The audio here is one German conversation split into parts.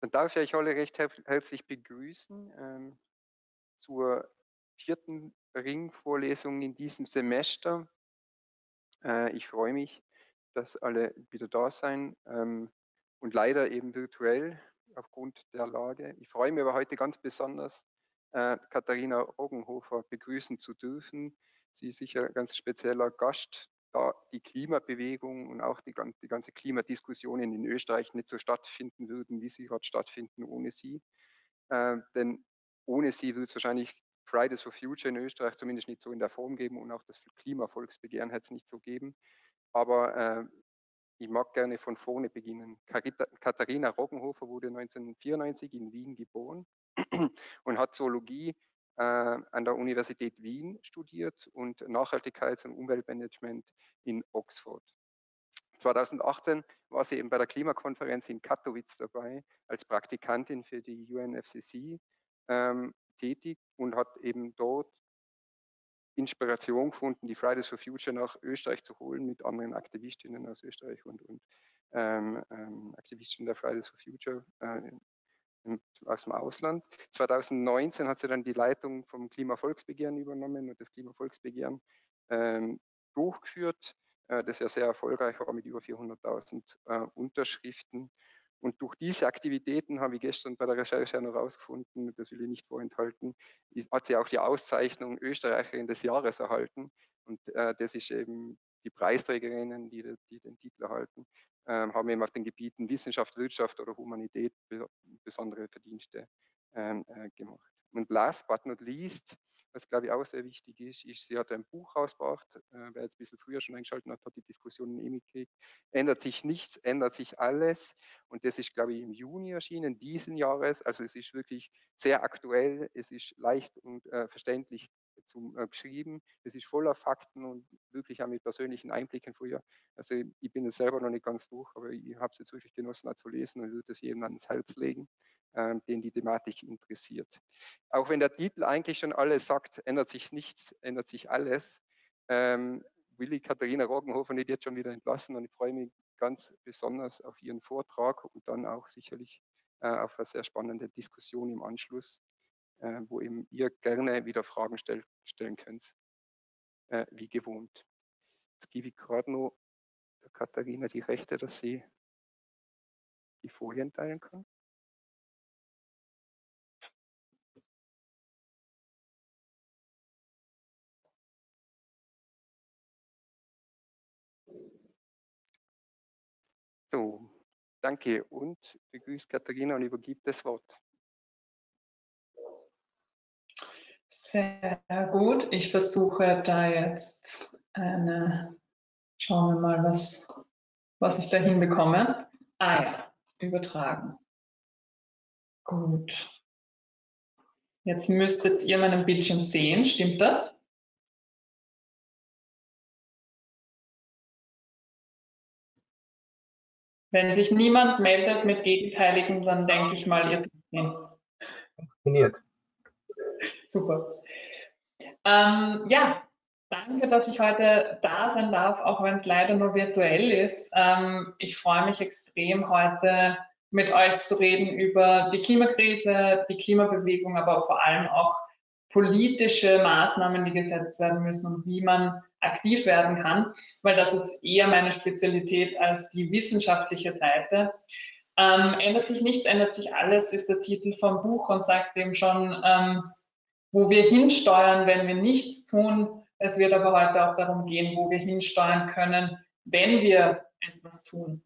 Dann darf ich euch alle recht herzlich begrüßen ähm, zur vierten Ringvorlesung in diesem Semester. Äh, ich freue mich, dass alle wieder da sein ähm, und leider eben virtuell aufgrund der Lage. Ich freue mich aber heute ganz besonders, äh, Katharina Roggenhofer begrüßen zu dürfen. Sie ist sicher ein ganz spezieller Gast da die Klimabewegung und auch die, die ganze Klimadiskussionen in Österreich nicht so stattfinden würden, wie sie gerade stattfinden ohne sie. Äh, denn ohne sie würde es wahrscheinlich Fridays for Future in Österreich zumindest nicht so in der Form geben und auch das Klimavolksbegehren hätte es nicht so geben. Aber äh, ich mag gerne von vorne beginnen. Katharina Roggenhofer wurde 1994 in Wien geboren und hat Zoologie an der Universität Wien studiert und Nachhaltigkeits- und Umweltmanagement in Oxford. 2018 war sie eben bei der Klimakonferenz in Katowice dabei als Praktikantin für die UNFCC ähm, tätig und hat eben dort Inspiration gefunden, die Fridays for Future nach Österreich zu holen mit anderen Aktivistinnen aus Österreich und, und ähm, ähm, Aktivistinnen der Fridays for Future äh, aus dem Ausland. 2019 hat sie dann die Leitung vom Klimavolksbegehren übernommen und das Klimavolksbegehren ähm, durchgeführt, äh, das ja sehr erfolgreich war mit über 400.000 äh, Unterschriften. Und durch diese Aktivitäten habe ich gestern bei der Recherche noch herausgefunden, das will ich nicht vorenthalten, hat sie auch die Auszeichnung Österreicherin des Jahres erhalten. Und äh, das ist eben die Preisträgerinnen, die, die den Titel erhalten ähm, haben eben auf den Gebieten Wissenschaft, Wirtschaft oder Humanität besondere Verdienste ähm, äh, gemacht. Und last but not least, was glaube ich auch sehr wichtig ist, ist, sie hat ein Buch rausgebracht, äh, wer jetzt ein bisschen früher schon eingeschaltet hat, hat die Diskussionen eh mitgekriegt. Ändert sich nichts, ändert sich alles. Und das ist, glaube ich, im Juni erschienen, diesen Jahres. Also es ist wirklich sehr aktuell, es ist leicht und äh, verständlich zum, äh, geschrieben. Es ist voller Fakten und wirklich auch mit persönlichen Einblicken früher. Also ich bin es selber noch nicht ganz durch, aber ich habe es jetzt wirklich genossen, zu lesen und würde es jedem ans Herz legen, äh, den die Thematik interessiert. Auch wenn der Titel eigentlich schon alles sagt, ändert sich nichts, ändert sich alles, ähm, will ich Katharina Roggenhofer nicht jetzt schon wieder entlassen und ich freue mich ganz besonders auf ihren Vortrag und dann auch sicherlich äh, auf eine sehr spannende Diskussion im Anschluss äh, wo eben ihr gerne wieder Fragen stell, stellen könnt, äh, wie gewohnt. Jetzt gebe ich gerade noch der Katharina die Rechte, dass sie die Folien teilen kann. So, danke und begrüße Katharina und übergebe das Wort. Sehr gut. Ich versuche da jetzt eine, schauen wir mal, was, was ich da hinbekomme. Ah ja, übertragen. Gut. Jetzt müsstet ihr meinen Bildschirm sehen, stimmt das? Wenn sich niemand meldet mit Gegenteiligen, dann denke ich mal, ihr seht ihn. Funktioniert. Super. Ähm, ja, danke, dass ich heute da sein darf, auch wenn es leider nur virtuell ist. Ähm, ich freue mich extrem, heute mit euch zu reden über die Klimakrise, die Klimabewegung, aber vor allem auch politische Maßnahmen, die gesetzt werden müssen und wie man aktiv werden kann, weil das ist eher meine Spezialität als die wissenschaftliche Seite. Ähm, ändert sich nichts, ändert sich alles, ist der Titel vom Buch und sagt eben schon, ähm, wo wir hinsteuern, wenn wir nichts tun. Es wird aber heute auch darum gehen, wo wir hinsteuern können, wenn wir etwas tun.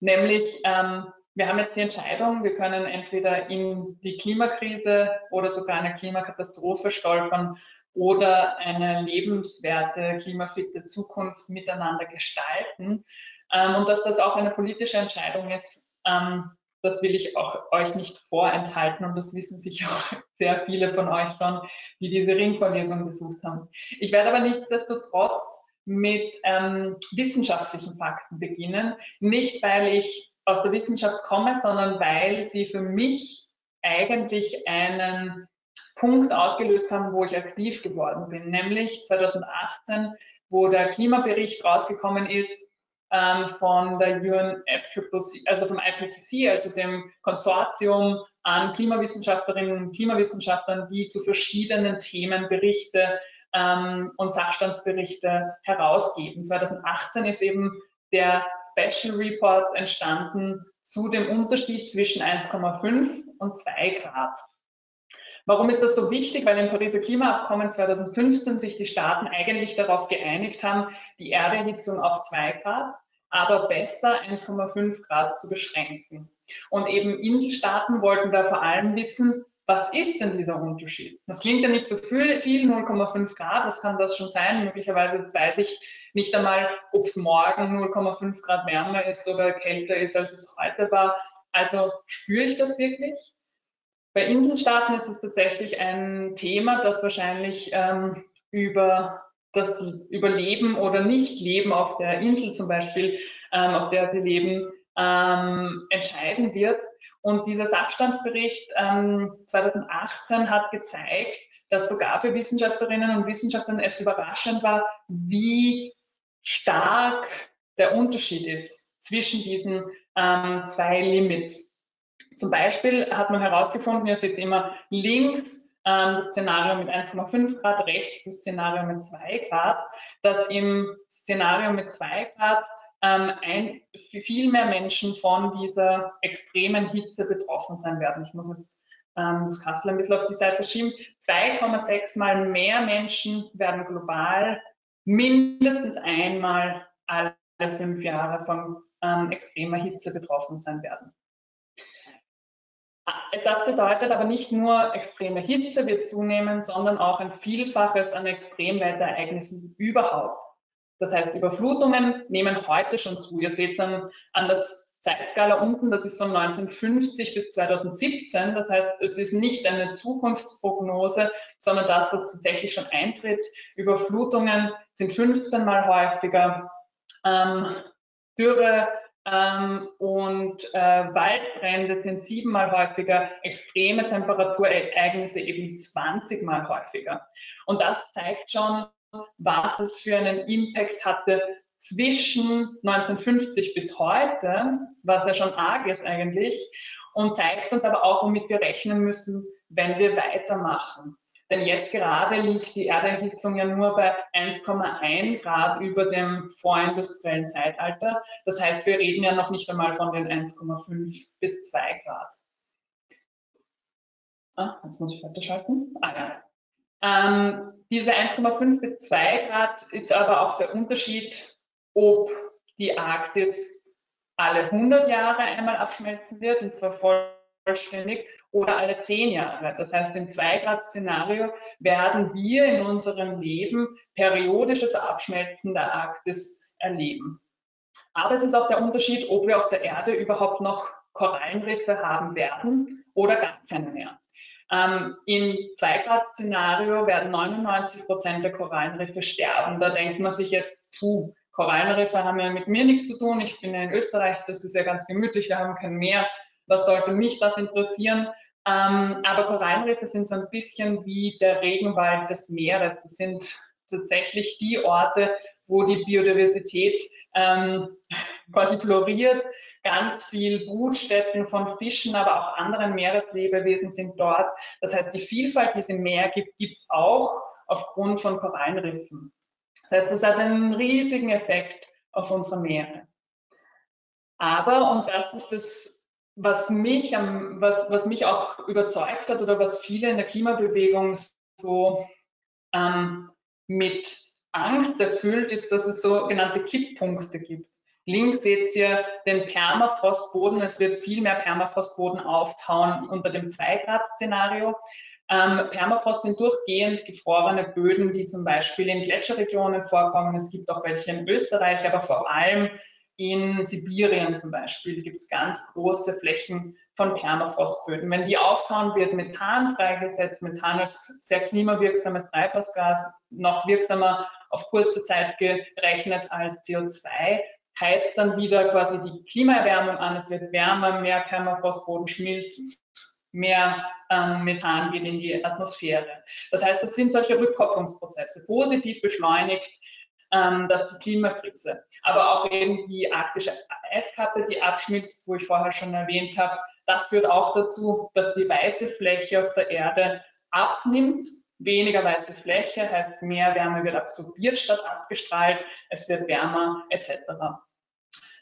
Nämlich, ähm, wir haben jetzt die Entscheidung, wir können entweder in die Klimakrise oder sogar eine Klimakatastrophe stolpern oder eine lebenswerte, klimafitte Zukunft miteinander gestalten. Ähm, und dass das auch eine politische Entscheidung ist, ähm, das will ich auch euch nicht vorenthalten und das wissen sicher auch sehr viele von euch schon, die diese Ringvorlesung besucht haben. Ich werde aber nichtsdestotrotz mit ähm, wissenschaftlichen Fakten beginnen, nicht weil ich aus der Wissenschaft komme, sondern weil sie für mich eigentlich einen Punkt ausgelöst haben, wo ich aktiv geworden bin, nämlich 2018, wo der Klimabericht rausgekommen ist ähm, von der UNFCCC, also vom IPCC, also dem Konsortium an Klimawissenschaftlerinnen und Klimawissenschaftlern, die zu verschiedenen Themen Berichte ähm, und Sachstandsberichte herausgeben. 2018 ist eben der Special Report entstanden zu dem Unterschied zwischen 1,5 und 2 Grad. Warum ist das so wichtig? Weil im Pariser Klimaabkommen 2015 sich die Staaten eigentlich darauf geeinigt haben, die Erderhitzung auf 2 Grad, aber besser 1,5 Grad zu beschränken. Und eben Inselstaaten wollten da vor allem wissen, was ist denn dieser Unterschied? Das klingt ja nicht so viel, viel 0,5 Grad, was kann das schon sein? Möglicherweise weiß ich nicht einmal, ob es morgen 0,5 Grad wärmer ist oder kälter ist, als es heute war. Also spüre ich das wirklich? Bei Inselstaaten ist es tatsächlich ein Thema, das wahrscheinlich ähm, über das Überleben oder Nichtleben auf der Insel zum Beispiel, ähm, auf der sie leben, ähm, entscheiden wird. Und dieser Sachstandsbericht ähm, 2018 hat gezeigt, dass sogar für Wissenschaftlerinnen und Wissenschaftler es überraschend war, wie stark der Unterschied ist zwischen diesen ähm, zwei Limits. Zum Beispiel hat man herausgefunden, ihr seht immer links ähm, das Szenario mit 1,5 Grad, rechts das Szenario mit 2 Grad, dass im Szenario mit 2 Grad ähm, ein, viel mehr Menschen von dieser extremen Hitze betroffen sein werden. Ich muss jetzt ähm, das Kastel ein bisschen auf die Seite schieben. 2,6 mal mehr Menschen werden global mindestens einmal alle fünf Jahre von ähm, extremer Hitze betroffen sein werden. Das bedeutet aber nicht nur extreme Hitze wird zunehmen, sondern auch ein Vielfaches an Extremwetterereignissen überhaupt. Das heißt, Überflutungen nehmen heute schon zu. Ihr seht es an, der Zeitskala unten, das ist von 1950 bis 2017. Das heißt, es ist nicht eine Zukunftsprognose, sondern das, was tatsächlich schon eintritt. Überflutungen sind 15 mal häufiger. Ähm, Dürre ähm, und äh, Waldbrände sind siebenmal häufiger, extreme Temperaturereignisse eben 20 mal häufiger. Und das zeigt schon, was es für einen Impact hatte zwischen 1950 bis heute, was ja schon arg ist eigentlich, und zeigt uns aber auch, womit wir rechnen müssen, wenn wir weitermachen. Denn jetzt gerade liegt die Erderhitzung ja nur bei 1,1 Grad über dem vorindustriellen Zeitalter. Das heißt, wir reden ja noch nicht einmal von den 1,5 bis 2 Grad. Ah, jetzt muss ich weiterschalten. Ah ja. Ähm, diese 1,5 bis 2 Grad ist aber auch der Unterschied, ob die Arktis alle 100 Jahre einmal abschmelzen wird, und zwar vollständig, oder alle 10 Jahre. Das heißt, im 2-Grad-Szenario werden wir in unserem Leben periodisches Abschmelzen der Arktis erleben. Aber es ist auch der Unterschied, ob wir auf der Erde überhaupt noch Korallenriffe haben werden oder gar keine mehr. Ähm, Im 2-Grad-Szenario werden 99 Prozent der Korallenriffe sterben. Da denkt man sich jetzt, puh, Korallenriffe haben ja mit mir nichts zu tun. Ich bin ja in Österreich, das ist ja ganz gemütlich, wir haben kein Meer. Was sollte mich das interessieren? Ähm, aber Korallenriffe sind so ein bisschen wie der Regenwald des Meeres. Das sind tatsächlich die Orte, wo die Biodiversität ähm, quasi floriert. Ganz viel Brutstätten von Fischen, aber auch anderen Meereslebewesen sind dort. Das heißt, die Vielfalt, die es im Meer gibt, gibt es auch aufgrund von Korallenriffen. Das heißt, das hat einen riesigen Effekt auf unsere Meere. Aber, und das ist das, was mich, was, was mich auch überzeugt hat oder was viele in der Klimabewegung so ähm, mit Angst erfüllt, ist, dass es sogenannte Kipppunkte gibt. Links seht ihr den Permafrostboden. Es wird viel mehr Permafrostboden auftauen unter dem 2-Grad-Szenario. Ähm, Permafrost sind durchgehend gefrorene Böden, die zum Beispiel in Gletscherregionen vorkommen. Es gibt auch welche in Österreich, aber vor allem in Sibirien zum Beispiel gibt es ganz große Flächen von Permafrostböden. Wenn die auftauen, wird Methan freigesetzt. Methan ist sehr klimawirksames Treibhausgas, noch wirksamer auf kurze Zeit gerechnet als CO2 heizt dann wieder quasi die Klimaerwärmung an. Es wird wärmer, mehr Permafrostboden schmilzt, mehr ähm, Methan geht in die Atmosphäre. Das heißt, das sind solche Rückkopplungsprozesse, positiv beschleunigt ähm, dass die Klimakrise, aber auch eben die arktische Eiskappe, die abschmilzt, wo ich vorher schon erwähnt habe, das führt auch dazu, dass die weiße Fläche auf der Erde abnimmt. Weniger weiße Fläche heißt, mehr Wärme wird absorbiert statt abgestrahlt, es wird wärmer etc.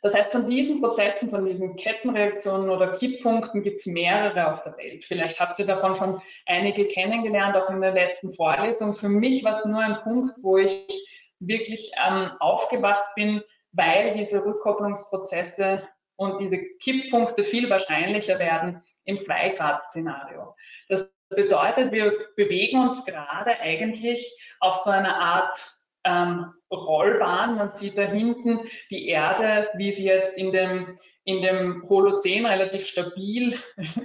Das heißt, von diesen Prozessen, von diesen Kettenreaktionen oder Kipppunkten gibt es mehrere auf der Welt. Vielleicht habt ihr davon schon einige kennengelernt, auch in der letzten Vorlesung. Für mich war es nur ein Punkt, wo ich wirklich ähm, aufgewacht bin, weil diese Rückkopplungsprozesse und diese Kipppunkte viel wahrscheinlicher werden im Zwei-Grad-Szenario. Das bedeutet, wir bewegen uns gerade eigentlich auf so einer Art ähm, Rollbahn. Man sieht da hinten die Erde, wie sie jetzt in dem, in dem Holozän relativ stabil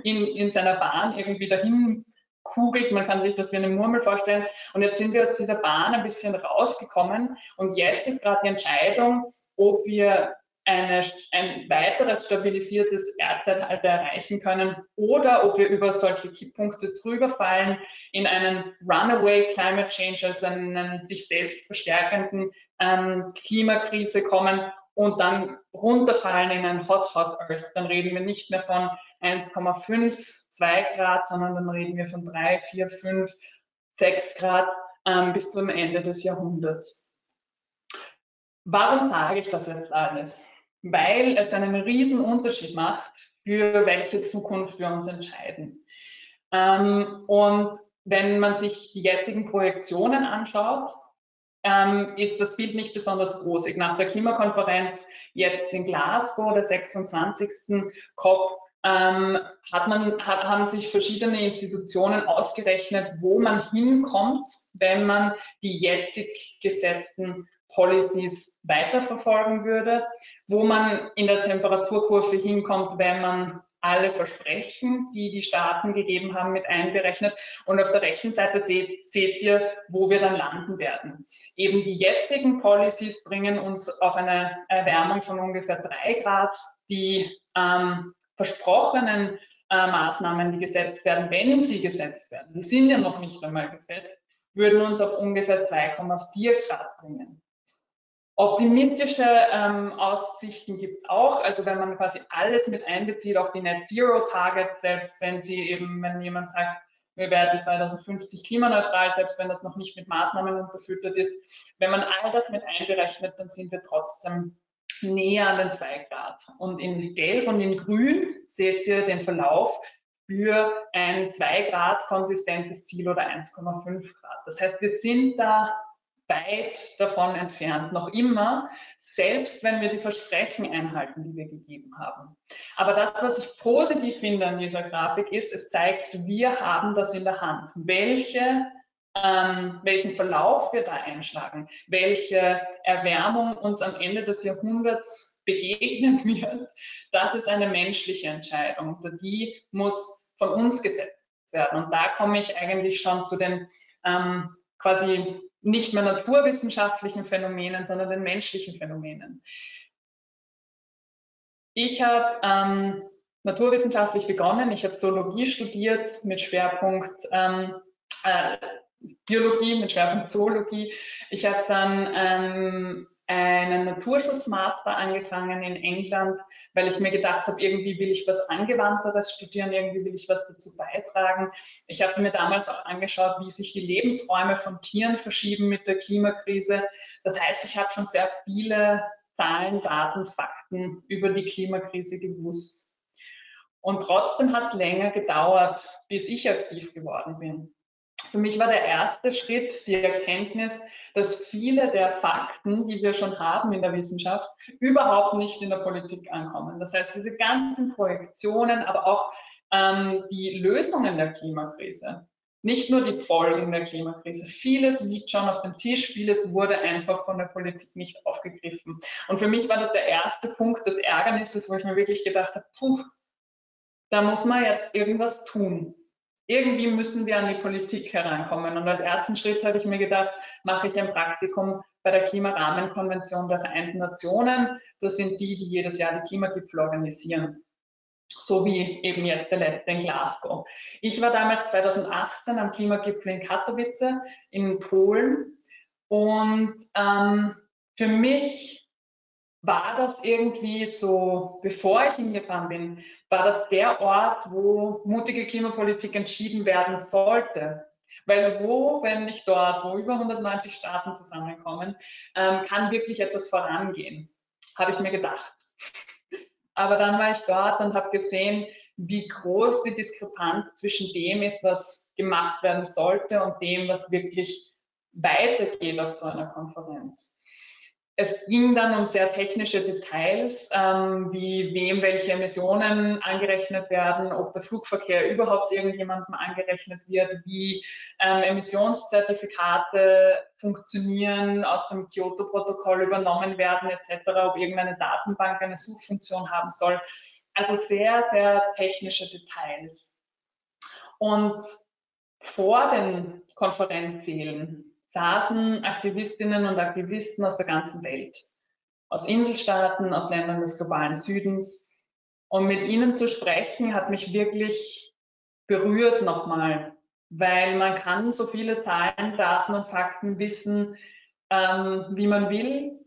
in, in seiner Bahn irgendwie dahin kugelt. Man kann sich das wie eine Murmel vorstellen. Und jetzt sind wir aus dieser Bahn ein bisschen rausgekommen. Und jetzt ist gerade die Entscheidung, ob wir eine, ein weiteres stabilisiertes Erdzeitalter erreichen können oder ob wir über solche Kipppunkte drüber fallen in einen Runaway Climate Change, also einen sich selbst verstärkenden ähm, Klimakrise kommen und dann runterfallen in ein Hothouse Earth. Dann reden wir nicht mehr von 1,5, 2 Grad, sondern dann reden wir von 3, 4, 5, 6 Grad ähm, bis zum Ende des Jahrhunderts. Warum sage ich das jetzt alles? weil es einen riesen Unterschied macht, für welche Zukunft wir uns entscheiden. Ähm, und wenn man sich die jetzigen Projektionen anschaut, ähm, ist das Bild nicht besonders großig. Nach der Klimakonferenz jetzt in Glasgow, der 26. COP, ähm, hat man, hat, haben sich verschiedene Institutionen ausgerechnet, wo man hinkommt, wenn man die jetzig gesetzten Policies weiterverfolgen würde, wo man in der Temperaturkurve hinkommt, wenn man alle Versprechen, die die Staaten gegeben haben, mit einberechnet. Und auf der rechten Seite seht, seht ihr, wo wir dann landen werden. Eben die jetzigen Policies bringen uns auf eine Erwärmung von ungefähr drei Grad. Die ähm, versprochenen äh, Maßnahmen, die gesetzt werden, wenn sie gesetzt werden, die sind ja noch nicht einmal gesetzt, würden uns auf ungefähr 2,4 Grad bringen. Optimistische ähm, Aussichten gibt es auch, also wenn man quasi alles mit einbezieht, auch die Net Zero Targets, selbst wenn sie eben, wenn jemand sagt, wir werden 2050 klimaneutral, selbst wenn das noch nicht mit Maßnahmen unterfüttert ist, wenn man all das mit einberechnet, dann sind wir trotzdem näher an den 2 Grad. Und in Gelb und in Grün seht ihr den Verlauf für ein 2 Grad konsistentes Ziel oder 1,5 Grad. Das heißt, wir sind da weit davon entfernt, noch immer, selbst wenn wir die Versprechen einhalten, die wir gegeben haben. Aber das, was ich positiv finde an dieser Grafik, ist, es zeigt, wir haben das in der Hand. Welche, ähm, welchen Verlauf wir da einschlagen, welche Erwärmung uns am Ende des Jahrhunderts begegnen wird, das ist eine menschliche Entscheidung. Die muss von uns gesetzt werden. Und da komme ich eigentlich schon zu den ähm, quasi nicht mehr naturwissenschaftlichen Phänomenen, sondern den menschlichen Phänomenen. Ich habe ähm, naturwissenschaftlich begonnen. Ich habe Zoologie studiert mit Schwerpunkt ähm, äh, Biologie, mit Schwerpunkt Zoologie. Ich habe dann ähm, einen Naturschutzmaster angefangen in England, weil ich mir gedacht habe, irgendwie will ich was Angewandteres studieren, irgendwie will ich was dazu beitragen. Ich habe mir damals auch angeschaut, wie sich die Lebensräume von Tieren verschieben mit der Klimakrise. Das heißt, ich habe schon sehr viele Zahlen, Daten, Fakten über die Klimakrise gewusst. Und trotzdem hat es länger gedauert, bis ich aktiv geworden bin. Für mich war der erste Schritt die Erkenntnis, dass viele der Fakten, die wir schon haben in der Wissenschaft, überhaupt nicht in der Politik ankommen. Das heißt, diese ganzen Projektionen, aber auch ähm, die Lösungen der Klimakrise, nicht nur die Folgen der Klimakrise. Vieles liegt schon auf dem Tisch, vieles wurde einfach von der Politik nicht aufgegriffen. Und für mich war das der erste Punkt des Ärgernisses, wo ich mir wirklich gedacht habe, puh, da muss man jetzt irgendwas tun irgendwie müssen wir an die Politik herankommen. Und als ersten Schritt habe ich mir gedacht, mache ich ein Praktikum bei der Klimarahmenkonvention der Vereinten Nationen. Das sind die, die jedes Jahr die Klimagipfel organisieren. So wie eben jetzt der letzte in Glasgow. Ich war damals 2018 am Klimagipfel in Katowice in Polen und ähm, für mich war das irgendwie so, bevor ich hingefahren bin, war das der Ort, wo mutige Klimapolitik entschieden werden sollte. Weil wo, wenn nicht dort, wo über 190 Staaten zusammenkommen, ähm, kann wirklich etwas vorangehen, habe ich mir gedacht. Aber dann war ich dort und habe gesehen, wie groß die Diskrepanz zwischen dem ist, was gemacht werden sollte und dem, was wirklich weitergeht auf so einer Konferenz. Es ging dann um sehr technische Details, ähm, wie wem welche Emissionen angerechnet werden, ob der Flugverkehr überhaupt irgendjemandem angerechnet wird, wie ähm, Emissionszertifikate funktionieren, aus dem Kyoto-Protokoll übernommen werden etc., ob irgendeine Datenbank eine Suchfunktion haben soll. Also sehr, sehr technische Details. Und vor den Konferenzsälen saßen Aktivistinnen und Aktivisten aus der ganzen Welt, aus Inselstaaten, aus Ländern des globalen Südens. Und mit ihnen zu sprechen hat mich wirklich berührt nochmal, weil man kann so viele Zahlen, Daten und Fakten wissen, ähm, wie man will.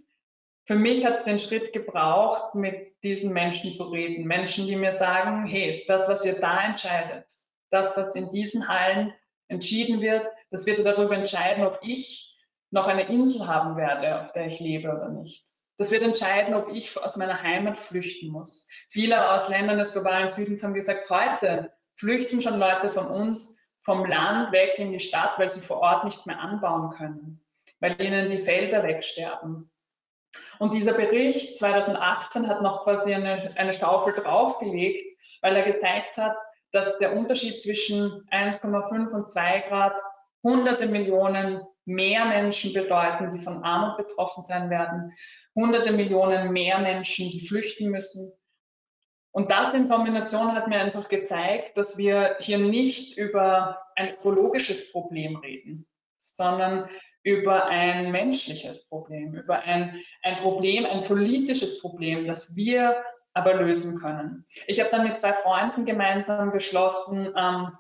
Für mich hat es den Schritt gebraucht, mit diesen Menschen zu reden. Menschen, die mir sagen, hey, das, was ihr da entscheidet, das, was in diesen Hallen entschieden wird, das wird darüber entscheiden, ob ich noch eine Insel haben werde, auf der ich lebe oder nicht. Das wird entscheiden, ob ich aus meiner Heimat flüchten muss. Viele aus Ländern des globalen Südens haben gesagt, heute flüchten schon Leute von uns vom Land weg in die Stadt, weil sie vor Ort nichts mehr anbauen können, weil ihnen die Felder wegsterben. Und dieser Bericht 2018 hat noch quasi eine, eine Schaufel draufgelegt, weil er gezeigt hat, dass der Unterschied zwischen 1,5 und 2 Grad hunderte Millionen mehr Menschen bedeuten, die von Armut betroffen sein werden, hunderte Millionen mehr Menschen, die flüchten müssen. Und das in Kombination hat mir einfach gezeigt, dass wir hier nicht über ein ökologisches Problem reden, sondern über ein menschliches Problem, über ein, ein Problem, ein politisches Problem, das wir aber lösen können. Ich habe dann mit zwei Freunden gemeinsam beschlossen, ähm,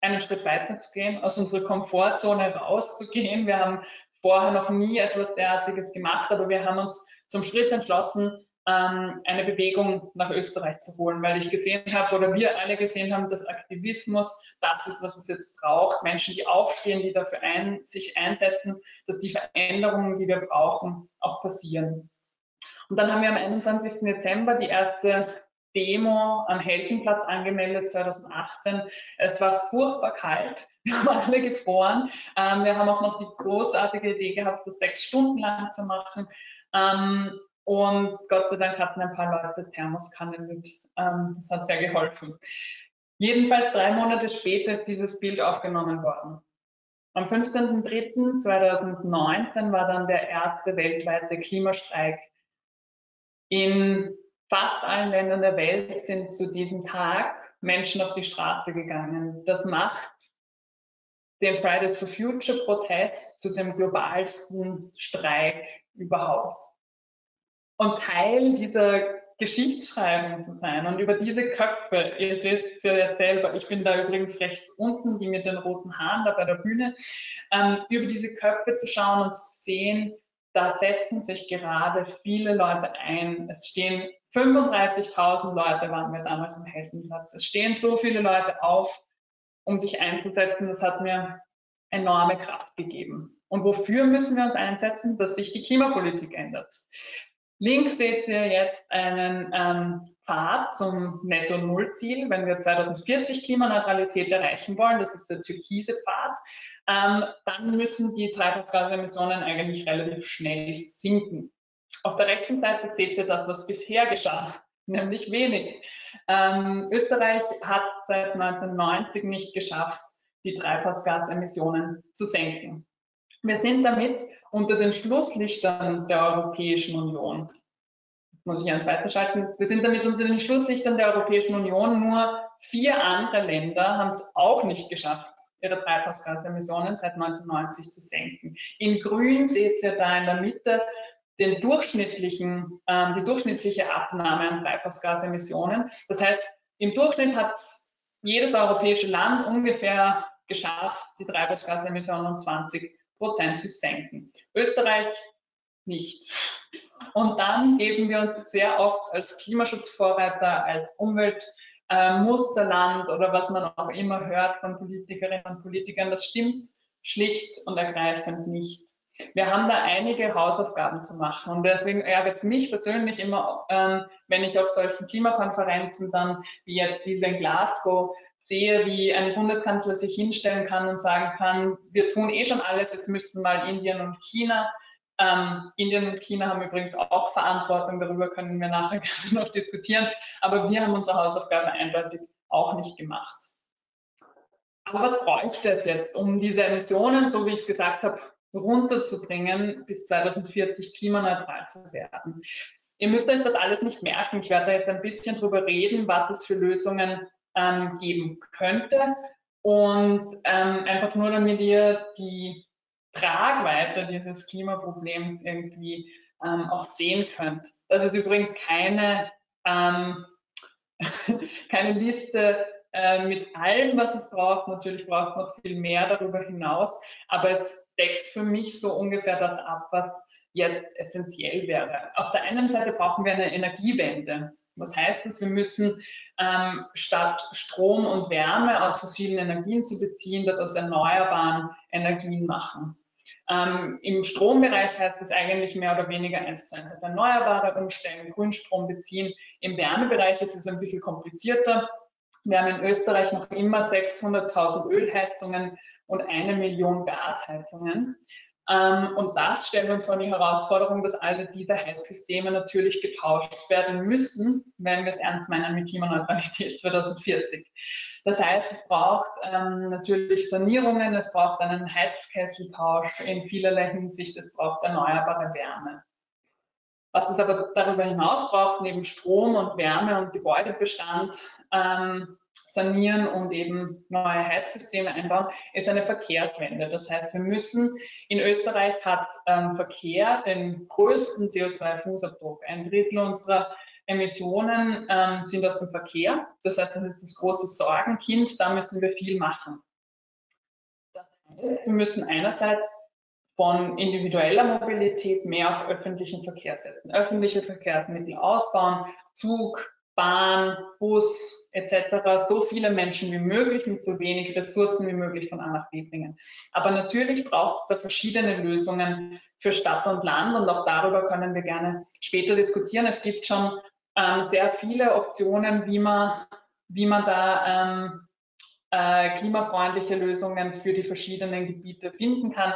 einen Schritt weiter zu gehen, aus unserer Komfortzone rauszugehen. Wir haben vorher noch nie etwas derartiges gemacht, aber wir haben uns zum Schritt entschlossen, ähm, eine Bewegung nach Österreich zu holen, weil ich gesehen habe oder wir alle gesehen haben, dass Aktivismus das ist, was es jetzt braucht. Menschen, die aufstehen, die dafür ein, sich einsetzen, dass die Veränderungen, die wir brauchen, auch passieren. Und dann haben wir am 21. Dezember die erste Demo am Heldenplatz angemeldet 2018. Es war furchtbar kalt. Wir haben alle gefroren. Ähm, wir haben auch noch die großartige Idee gehabt, das sechs Stunden lang zu machen. Ähm, und Gott sei Dank hatten ein paar Leute Thermoskannen mit. Ähm, das hat sehr geholfen. Jedenfalls drei Monate später ist dieses Bild aufgenommen worden. Am 15.03.2019 war dann der erste weltweite Klimastreik in fast allen Ländern der Welt sind zu diesem Tag Menschen auf die Straße gegangen. Das macht den Fridays for Future Protest zu dem globalsten Streik überhaupt. Und Teil dieser Geschichtsschreibung zu sein und über diese Köpfe, ihr seht es ja jetzt selber, ich bin da übrigens rechts unten, die mit den roten Haaren da bei der Bühne, ähm, über diese Köpfe zu schauen und zu sehen, da setzen sich gerade viele Leute ein. Es stehen 35.000 Leute waren wir damals im Heldenplatz. Es stehen so viele Leute auf, um sich einzusetzen. Das hat mir enorme Kraft gegeben. Und wofür müssen wir uns einsetzen? Dass sich die Klimapolitik ändert. Links seht ihr jetzt einen ähm, Pfad zum Netto-Null-Ziel, wenn wir 2040 Klimaneutralität erreichen wollen. Das ist der türkise Pfad ähm, dann müssen die Treibhausgasemissionen eigentlich relativ schnell sinken. Auf der rechten Seite seht ihr das, was bisher geschah, nämlich wenig. Ähm, Österreich hat seit 1990 nicht geschafft, die Treibhausgasemissionen zu senken. Wir sind damit unter den Schlusslichtern der Europäischen Union. Muss ich eins weiterschalten? Wir sind damit unter den Schlusslichtern der Europäischen Union. Nur vier andere Länder haben es auch nicht geschafft, ihre Treibhausgasemissionen seit 1990 zu senken. In grün seht ihr da in der Mitte den durchschnittlichen, äh, die durchschnittliche Abnahme an Treibhausgasemissionen. Das heißt, im Durchschnitt hat jedes europäische Land ungefähr geschafft, die Treibhausgasemissionen um 20 Prozent zu senken. Österreich nicht. Und dann geben wir uns sehr oft als Klimaschutzvorreiter, als Umweltmusterland äh, oder was man auch immer hört von Politikerinnen und Politikern. Das stimmt schlicht und ergreifend nicht. Wir haben da einige Hausaufgaben zu machen und deswegen ärgert es mich persönlich immer, ähm, wenn ich auf solchen Klimakonferenzen dann, wie jetzt diese in Glasgow, sehe, wie ein Bundeskanzler sich hinstellen kann und sagen kann, wir tun eh schon alles, jetzt müssten mal Indien und China. Ähm, Indien und China haben übrigens auch Verantwortung, darüber können wir nachher gerne noch diskutieren, aber wir haben unsere Hausaufgaben eindeutig auch nicht gemacht. Aber was bräuchte es jetzt, um diese Emissionen, so wie ich es gesagt habe, runterzubringen, bis 2040 klimaneutral zu werden? Ihr müsst euch das alles nicht merken. Ich werde jetzt ein bisschen darüber reden, was es für Lösungen ähm, geben könnte. Und ähm, einfach nur, damit ihr die Tragweite dieses Klimaproblems irgendwie ähm, auch sehen könnt. Das ist übrigens keine, ähm, keine Liste äh, mit allem, was es braucht. Natürlich braucht es noch viel mehr darüber hinaus, aber es deckt für mich so ungefähr das ab, was jetzt essentiell wäre. Auf der einen Seite brauchen wir eine Energiewende. Was heißt das? Wir müssen ähm, statt Strom und Wärme aus fossilen Energien zu beziehen, das aus erneuerbaren Energien machen. Ähm, Im Strombereich heißt es eigentlich mehr oder weniger eins zu eins Erneuerbare umstellen, Grünstrom beziehen. Im Wärmebereich ist es ein bisschen komplizierter. Wir haben in Österreich noch immer 600.000 Ölheizungen und eine Million Gasheizungen. Ähm, und das stellt uns vor die Herausforderung, dass alle diese Heizsysteme natürlich getauscht werden müssen, wenn wir es ernst meinen mit Klimaneutralität 2040. Das heißt, es braucht ähm, natürlich Sanierungen, es braucht einen Heizkesseltausch in vielerlei Hinsicht, es braucht erneuerbare Wärme. Was es aber darüber hinaus braucht, neben Strom und Wärme und Gebäudebestand, ähm, sanieren und eben neue Heizsysteme einbauen, ist eine Verkehrswende. Das heißt, wir müssen, in Österreich hat ähm, Verkehr den größten CO2-Fußabdruck. Ein Drittel unserer Emissionen ähm, sind aus dem Verkehr. Das heißt, das ist das große Sorgenkind, da müssen wir viel machen. Das heißt, wir müssen einerseits von individueller Mobilität mehr auf öffentlichen Verkehr setzen, öffentliche Verkehrsmittel ausbauen, Zug, Bahn, Bus etc. so viele Menschen wie möglich mit so wenig Ressourcen wie möglich von A nach B bringen. Aber natürlich braucht es da verschiedene Lösungen für Stadt und Land und auch darüber können wir gerne später diskutieren. Es gibt schon ähm, sehr viele Optionen, wie man, wie man da ähm, äh, klimafreundliche Lösungen für die verschiedenen Gebiete finden kann.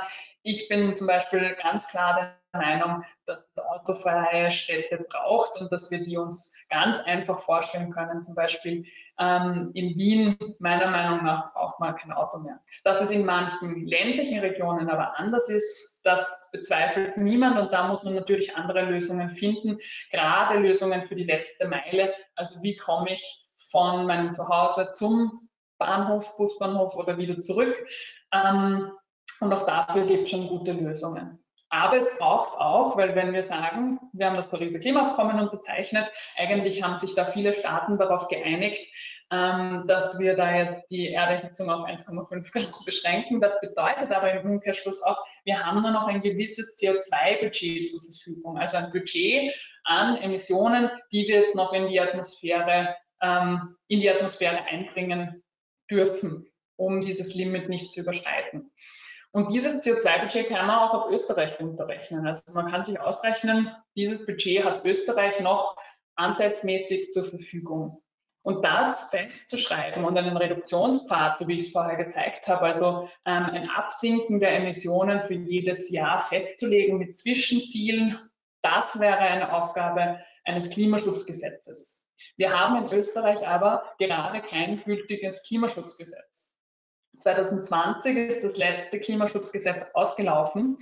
Ich bin zum Beispiel ganz klar der Meinung, dass es autofreie Städte braucht und dass wir die uns ganz einfach vorstellen können. Zum Beispiel ähm, in Wien, meiner Meinung nach, braucht man kein Auto mehr. Dass es in manchen ländlichen Regionen aber anders ist, das bezweifelt niemand und da muss man natürlich andere Lösungen finden, gerade Lösungen für die letzte Meile. Also wie komme ich von meinem Zuhause zum Bahnhof, Busbahnhof oder wieder zurück. Ähm, und auch dafür gibt es schon gute Lösungen. Aber es braucht auch, weil wenn wir sagen, wir haben das Pariser Klimaabkommen unterzeichnet, eigentlich haben sich da viele Staaten darauf geeinigt, ähm, dass wir da jetzt die Erderhitzung auf 1,5 Grad beschränken. Das bedeutet aber im Umkehrschluss auch, wir haben nur noch ein gewisses CO2-Budget zur Verfügung, also ein Budget an Emissionen, die wir jetzt noch in die Atmosphäre, ähm, in die Atmosphäre einbringen dürfen, um dieses Limit nicht zu überschreiten. Und dieses CO2-Budget kann man auch auf Österreich runterrechnen. Also man kann sich ausrechnen, dieses Budget hat Österreich noch anteilsmäßig zur Verfügung. Und das festzuschreiben und einen Reduktionspfad, so wie ich es vorher gezeigt habe, also ähm, ein Absinken der Emissionen für jedes Jahr festzulegen mit Zwischenzielen, das wäre eine Aufgabe eines Klimaschutzgesetzes. Wir haben in Österreich aber gerade kein gültiges Klimaschutzgesetz. 2020 ist das letzte Klimaschutzgesetz ausgelaufen.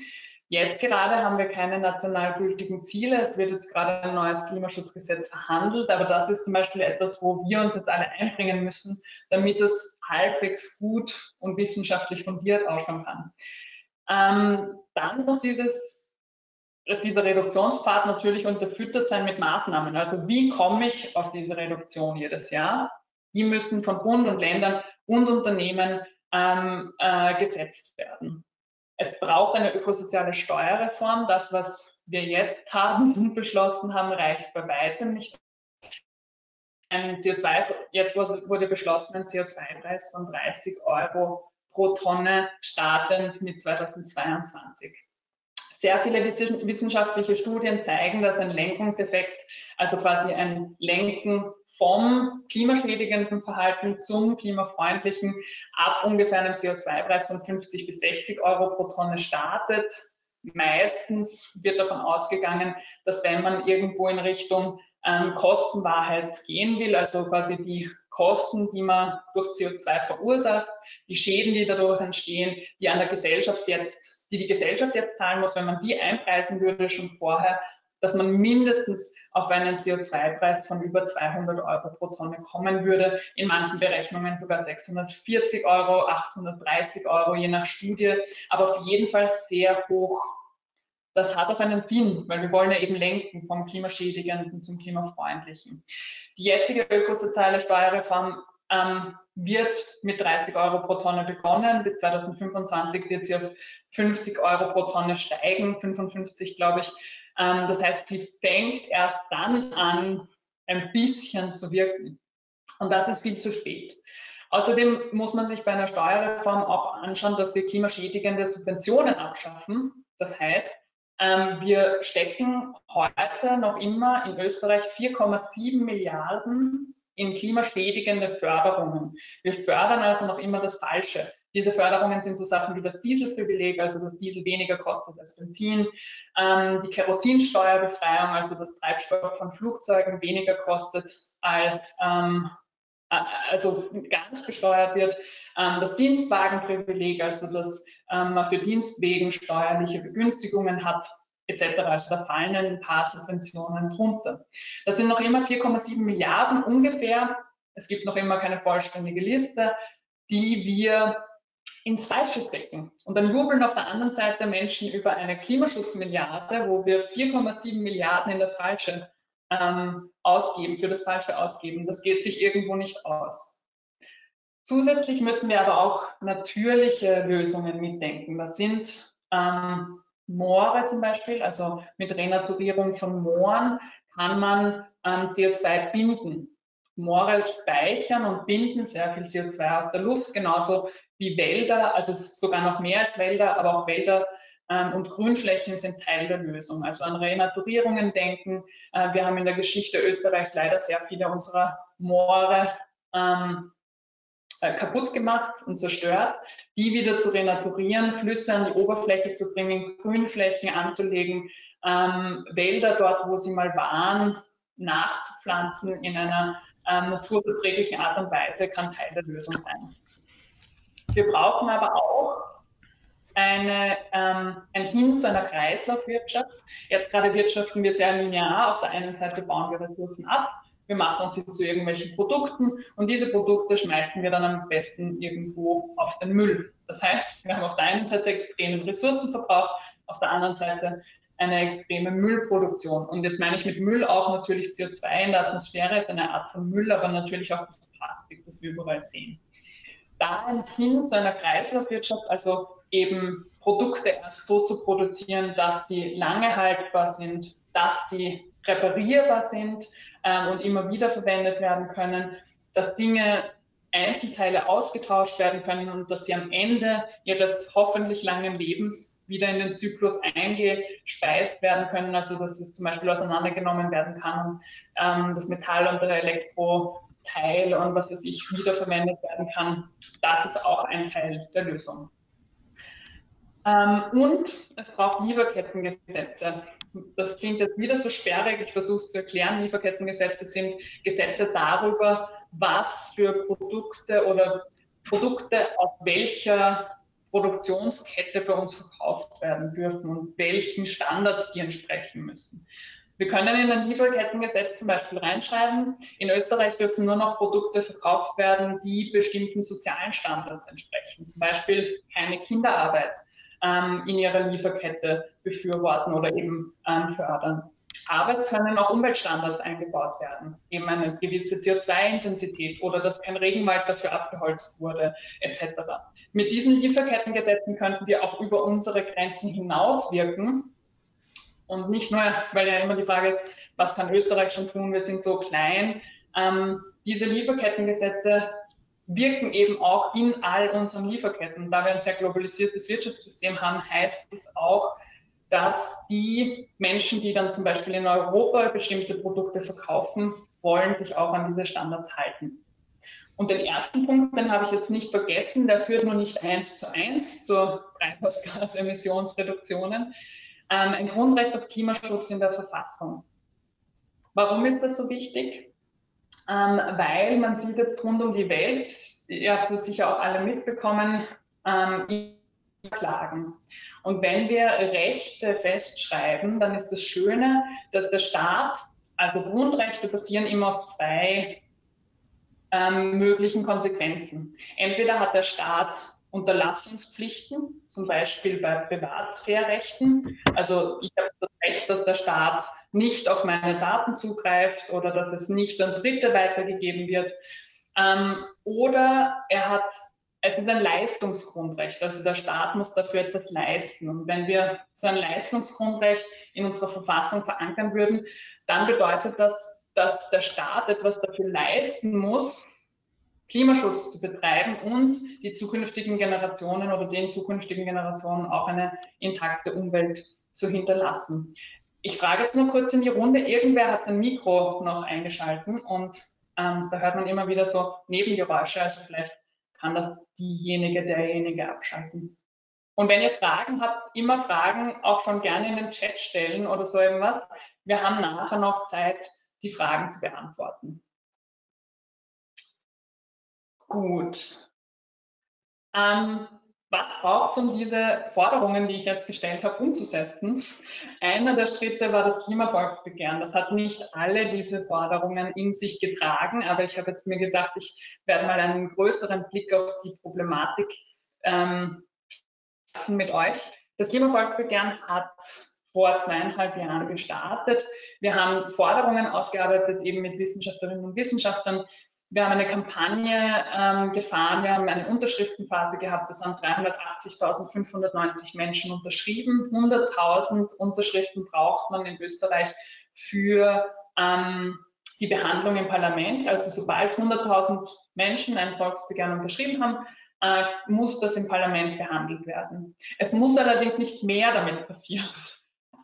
Jetzt gerade haben wir keine national gültigen Ziele. Es wird jetzt gerade ein neues Klimaschutzgesetz verhandelt, aber das ist zum Beispiel etwas, wo wir uns jetzt alle einbringen müssen, damit es halbwegs gut und wissenschaftlich fundiert ausschauen kann. Ähm, dann muss dieses, dieser Reduktionspfad natürlich unterfüttert sein mit Maßnahmen. Also wie komme ich auf diese Reduktion jedes Jahr? Die müssen von Bund und Ländern und Unternehmen äh, gesetzt werden. Es braucht eine ökosoziale Steuerreform, das, was wir jetzt haben und beschlossen haben, reicht bei weitem nicht. Ein CO2, jetzt wurde beschlossen, ein CO2-Preis von 30 Euro pro Tonne startend mit 2022. Sehr viele wissenschaftliche Studien zeigen, dass ein Lenkungseffekt, also quasi ein Lenken vom klimaschädigenden Verhalten zum klimafreundlichen ab ungefähr einem CO2-Preis von 50 bis 60 Euro pro Tonne startet. Meistens wird davon ausgegangen, dass wenn man irgendwo in Richtung ähm, Kostenwahrheit gehen will, also quasi die Kosten, die man durch CO2 verursacht, die Schäden, die dadurch entstehen, die an der Gesellschaft jetzt, die die Gesellschaft jetzt zahlen muss, wenn man die einpreisen würde schon vorher, dass man mindestens auf einen CO2-Preis von über 200 Euro pro Tonne kommen würde. In manchen Berechnungen sogar 640 Euro, 830 Euro, je nach Studie, aber auf jeden Fall sehr hoch. Das hat auch einen Sinn, weil wir wollen ja eben lenken vom klimaschädigenden zum klimafreundlichen. Die jetzige ökosoziale Steuerreform ähm, wird mit 30 Euro pro Tonne begonnen. Bis 2025 wird sie auf 50 Euro pro Tonne steigen, 55 glaube ich. Ähm, das heißt, sie fängt erst dann an, ein bisschen zu wirken. Und das ist viel zu spät. Außerdem muss man sich bei einer Steuerreform auch anschauen, dass wir klimaschädigende Subventionen abschaffen. Das heißt, ähm, wir stecken heute noch immer in Österreich 4,7 Milliarden in klimaschädigende Förderungen. Wir fördern also noch immer das Falsche. Diese Förderungen sind so Sachen wie das Dieselprivileg, also dass Diesel weniger kostet als Benzin, ähm, die Kerosinsteuerbefreiung, also dass Treibstoff von Flugzeugen weniger kostet als ähm, also gar nicht besteuert wird, ähm, das Dienstwagenprivileg, also dass ähm, man für Dienstwegen steuerliche Begünstigungen hat, etc. Also da fallen ein paar Subventionen drunter. Das sind noch immer 4,7 Milliarden ungefähr. Es gibt noch immer keine vollständige Liste, die wir ins Falsche stecken. Und dann jubeln auf der anderen Seite Menschen über eine Klimaschutzmilliarde, wo wir 4,7 Milliarden in das Falsche ähm, ausgeben, für das Falsche ausgeben. Das geht sich irgendwo nicht aus. Zusätzlich müssen wir aber auch natürliche Lösungen mitdenken. Das sind ähm, Moore zum Beispiel, also mit Renaturierung von Mooren kann man ähm, CO2 binden. Moore speichern und binden sehr viel CO2 aus der Luft, genauso wie Wälder, also sogar noch mehr als Wälder, aber auch Wälder ähm, und Grünflächen sind Teil der Lösung. Also an Renaturierungen denken. Äh, wir haben in der Geschichte Österreichs leider sehr viele unserer Moore ähm, äh, kaputt gemacht und zerstört, die wieder zu renaturieren, Flüsse an die Oberfläche zu bringen, Grünflächen anzulegen, ähm, Wälder dort, wo sie mal waren, nachzupflanzen in einer ähm, naturverträglichen Art und Weise, kann Teil der Lösung sein. Wir brauchen aber auch eine, ähm, ein Hin zu einer Kreislaufwirtschaft. Jetzt gerade wirtschaften wir sehr linear. Auf der einen Seite bauen wir Ressourcen ab, wir machen sie zu irgendwelchen Produkten und diese Produkte schmeißen wir dann am besten irgendwo auf den Müll. Das heißt, wir haben auf der einen Seite extremen Ressourcenverbrauch, auf der anderen Seite eine extreme Müllproduktion. Und jetzt meine ich mit Müll auch natürlich CO2 in der Atmosphäre, ist eine Art von Müll, aber natürlich auch das Plastik, das wir überall sehen. Dahin zu einer Kreislaufwirtschaft, also eben Produkte erst so zu produzieren, dass sie lange haltbar sind, dass sie reparierbar sind ähm, und immer wieder verwendet werden können, dass Dinge Einzelteile ausgetauscht werden können und dass sie am Ende ihres hoffentlich langen Lebens wieder in den Zyklus eingespeist werden können, also dass es zum Beispiel auseinandergenommen werden kann und ähm, das Metall und der Elektroteil und was weiß ich wiederverwendet werden kann. Das ist auch ein Teil der Lösung. Ähm, und es braucht Lieferkettengesetze. Das klingt jetzt wieder so sperrig, ich versuche es zu erklären. Lieferkettengesetze sind Gesetze darüber, was für Produkte oder Produkte auf welcher Produktionskette bei uns verkauft werden dürfen und welchen Standards die entsprechen müssen. Wir können in ein Lieferkettengesetz zum Beispiel reinschreiben, in Österreich dürfen nur noch Produkte verkauft werden, die bestimmten sozialen Standards entsprechen. Zum Beispiel keine Kinderarbeit, ähm, in ihrer Lieferkette befürworten oder eben ähm, fördern. Aber es können auch Umweltstandards eingebaut werden, eben eine gewisse CO2-Intensität oder dass kein Regenwald dafür abgeholzt wurde, etc. Mit diesen Lieferkettengesetzen könnten wir auch über unsere Grenzen hinaus wirken Und nicht nur, weil ja immer die Frage ist, was kann Österreich schon tun, wir sind so klein. Ähm, diese Lieferkettengesetze wirken eben auch in all unseren Lieferketten. Da wir ein sehr globalisiertes Wirtschaftssystem haben, heißt es auch, dass die Menschen, die dann zum Beispiel in Europa bestimmte Produkte verkaufen wollen, sich auch an diese Standards halten. Und den ersten Punkt, den habe ich jetzt nicht vergessen, der führt nur nicht eins zu eins zur Treibhausgasemissionsreduktionen. Ähm, ein Grundrecht auf Klimaschutz in der Verfassung. Warum ist das so wichtig? Ähm, weil man sieht jetzt rund um die Welt, ihr habt es sicher auch alle mitbekommen, ähm, Klagen. Und wenn wir Rechte festschreiben, dann ist das Schöne, dass der Staat, also Grundrechte basieren immer auf zwei ähm, möglichen Konsequenzen. Entweder hat der Staat Unterlassungspflichten, zum Beispiel bei Privatsphärerechten. Also ich habe das Recht, dass der Staat nicht auf meine Daten zugreift oder dass es nicht an Dritte weitergegeben wird. Ähm, oder er hat, es ist ein Leistungsgrundrecht, also der Staat muss dafür etwas leisten. Und wenn wir so ein Leistungsgrundrecht in unserer Verfassung verankern würden, dann bedeutet das, dass der Staat etwas dafür leisten muss, Klimaschutz zu betreiben und die zukünftigen Generationen oder den zukünftigen Generationen auch eine intakte Umwelt zu hinterlassen. Ich frage jetzt nur kurz in die Runde, irgendwer hat sein Mikro noch eingeschalten und ähm, da hört man immer wieder so Nebengeräusche, also vielleicht kann das diejenige, derjenige abschalten. Und wenn ihr Fragen habt, immer Fragen auch schon gerne in den Chat stellen oder so irgendwas. Wir haben nachher noch Zeit, die Fragen zu beantworten. Gut. Ähm, was braucht es, um diese Forderungen, die ich jetzt gestellt habe, umzusetzen? Einer der Schritte war das Klimavolksbegehren. Das hat nicht alle diese Forderungen in sich getragen, aber ich habe jetzt mir gedacht, ich werde mal einen größeren Blick auf die Problematik ähm, mit euch. Das Klimavolksbegehren hat vor zweieinhalb Jahren gestartet. Wir haben Forderungen ausgearbeitet, eben mit Wissenschaftlerinnen und Wissenschaftlern, wir haben eine Kampagne ähm, gefahren, wir haben eine Unterschriftenphase gehabt, das haben 380.590 Menschen unterschrieben. 100.000 Unterschriften braucht man in Österreich für ähm, die Behandlung im Parlament. Also sobald 100.000 Menschen ein Volksbegehren unterschrieben haben, äh, muss das im Parlament behandelt werden. Es muss allerdings nicht mehr damit passieren.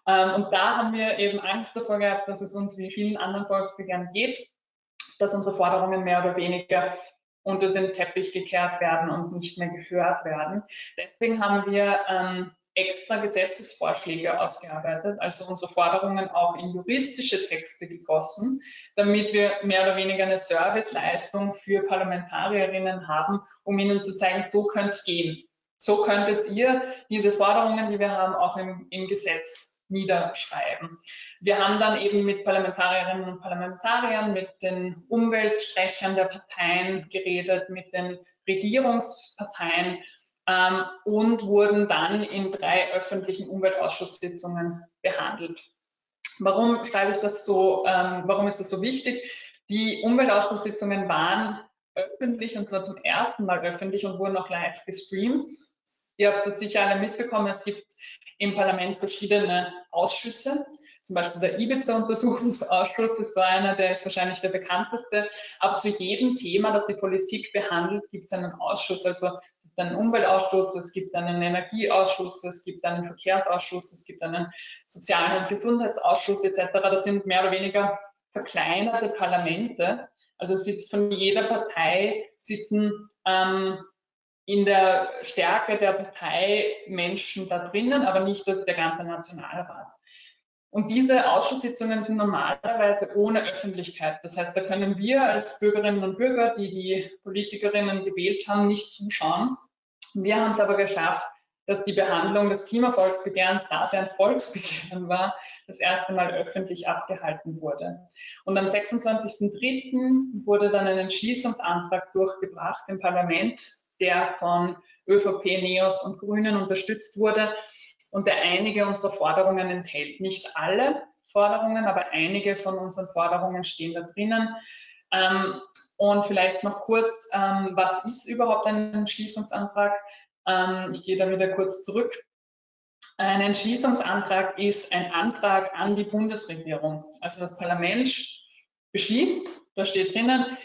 Ähm, und da haben wir eben Angst davor gehabt, dass es uns wie vielen anderen Volksbegehren geht dass unsere Forderungen mehr oder weniger unter den Teppich gekehrt werden und nicht mehr gehört werden. Deswegen haben wir ähm, extra Gesetzesvorschläge ausgearbeitet, also unsere Forderungen auch in juristische Texte gegossen, damit wir mehr oder weniger eine Serviceleistung für Parlamentarierinnen haben, um ihnen zu zeigen, so könnte es gehen. So könntet ihr diese Forderungen, die wir haben, auch im, im Gesetz niederschreiben. Wir haben dann eben mit Parlamentarierinnen und Parlamentariern, mit den Umweltsprechern der Parteien geredet, mit den Regierungsparteien ähm, und wurden dann in drei öffentlichen Umweltausschusssitzungen behandelt. Warum schreibe ich das so, ähm, warum ist das so wichtig? Die Umweltausschusssitzungen waren öffentlich und zwar zum ersten Mal öffentlich und wurden auch live gestreamt. Ihr habt es sicher alle mitbekommen, es gibt im Parlament verschiedene Ausschüsse. Zum Beispiel der Ibiza-Untersuchungsausschuss ist so einer, der ist wahrscheinlich der bekannteste. Aber zu jedem Thema, das die Politik behandelt, gibt es einen Ausschuss. Also es gibt einen Umweltausschuss, es gibt einen Energieausschuss, es gibt einen Verkehrsausschuss, es gibt einen Sozialen- und Gesundheitsausschuss etc. Das sind mehr oder weniger verkleinerte Parlamente. Also sitzt von jeder Partei sitzen ähm, in der Stärke der Partei Menschen da drinnen, aber nicht der ganze Nationalrat. Und diese Ausschusssitzungen sind normalerweise ohne Öffentlichkeit. Das heißt, da können wir als Bürgerinnen und Bürger, die die Politikerinnen gewählt haben, nicht zuschauen. Wir haben es aber geschafft, dass die Behandlung des Klimavolksbegehrens, da es ein Volksbegehren war, das erste Mal öffentlich abgehalten wurde. Und am 26.03. wurde dann ein Entschließungsantrag durchgebracht im Parlament, der von ÖVP, NEOS und Grünen unterstützt wurde und der einige unserer Forderungen enthält. Nicht alle Forderungen, aber einige von unseren Forderungen stehen da drinnen. Ähm, und vielleicht noch kurz, ähm, was ist überhaupt ein Entschließungsantrag? Ähm, ich gehe da wieder kurz zurück. Ein Entschließungsantrag ist ein Antrag an die Bundesregierung. Also das Parlament beschließt, da steht drinnen,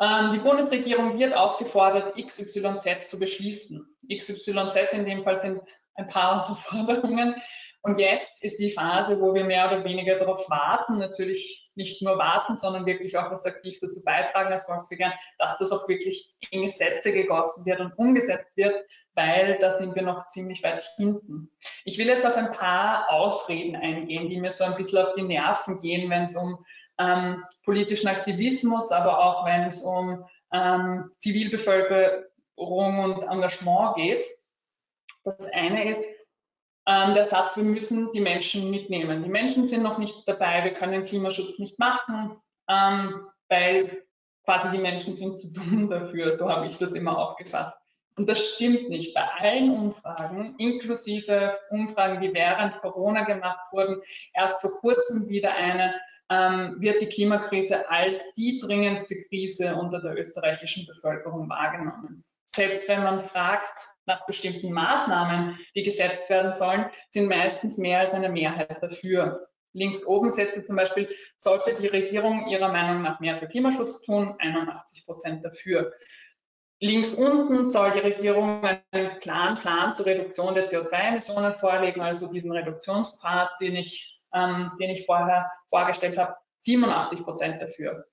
die Bundesregierung wird aufgefordert, XYZ zu beschließen. XYZ in dem Fall sind ein paar unserer Forderungen. Und jetzt ist die Phase, wo wir mehr oder weniger darauf warten, natürlich nicht nur warten, sondern wirklich auch was aktiv dazu beitragen als Volksbegehren, dass das auch wirklich in Gesetze gegossen wird und umgesetzt wird, weil da sind wir noch ziemlich weit hinten. Ich will jetzt auf ein paar Ausreden eingehen, die mir so ein bisschen auf die Nerven gehen, wenn es um ähm, politischen Aktivismus, aber auch wenn es um ähm, Zivilbevölkerung und Engagement geht. Das eine ist ähm, der Satz, wir müssen die Menschen mitnehmen. Die Menschen sind noch nicht dabei, wir können Klimaschutz nicht machen, ähm, weil quasi die Menschen sind zu dumm dafür. So habe ich das immer aufgefasst. Und das stimmt nicht. Bei allen Umfragen, inklusive Umfragen, die während Corona gemacht wurden, erst vor kurzem wieder eine, wird die Klimakrise als die dringendste Krise unter der österreichischen Bevölkerung wahrgenommen. Selbst wenn man fragt nach bestimmten Maßnahmen, die gesetzt werden sollen, sind meistens mehr als eine Mehrheit dafür. Links oben setze zum Beispiel, sollte die Regierung ihrer Meinung nach mehr für Klimaschutz tun, 81 Prozent dafür. Links unten soll die Regierung einen klaren Plan zur Reduktion der CO2-Emissionen vorlegen, also diesen Reduktionspfad, den ich, ähm, den ich vorher vorgestellt habe, 87 Prozent dafür.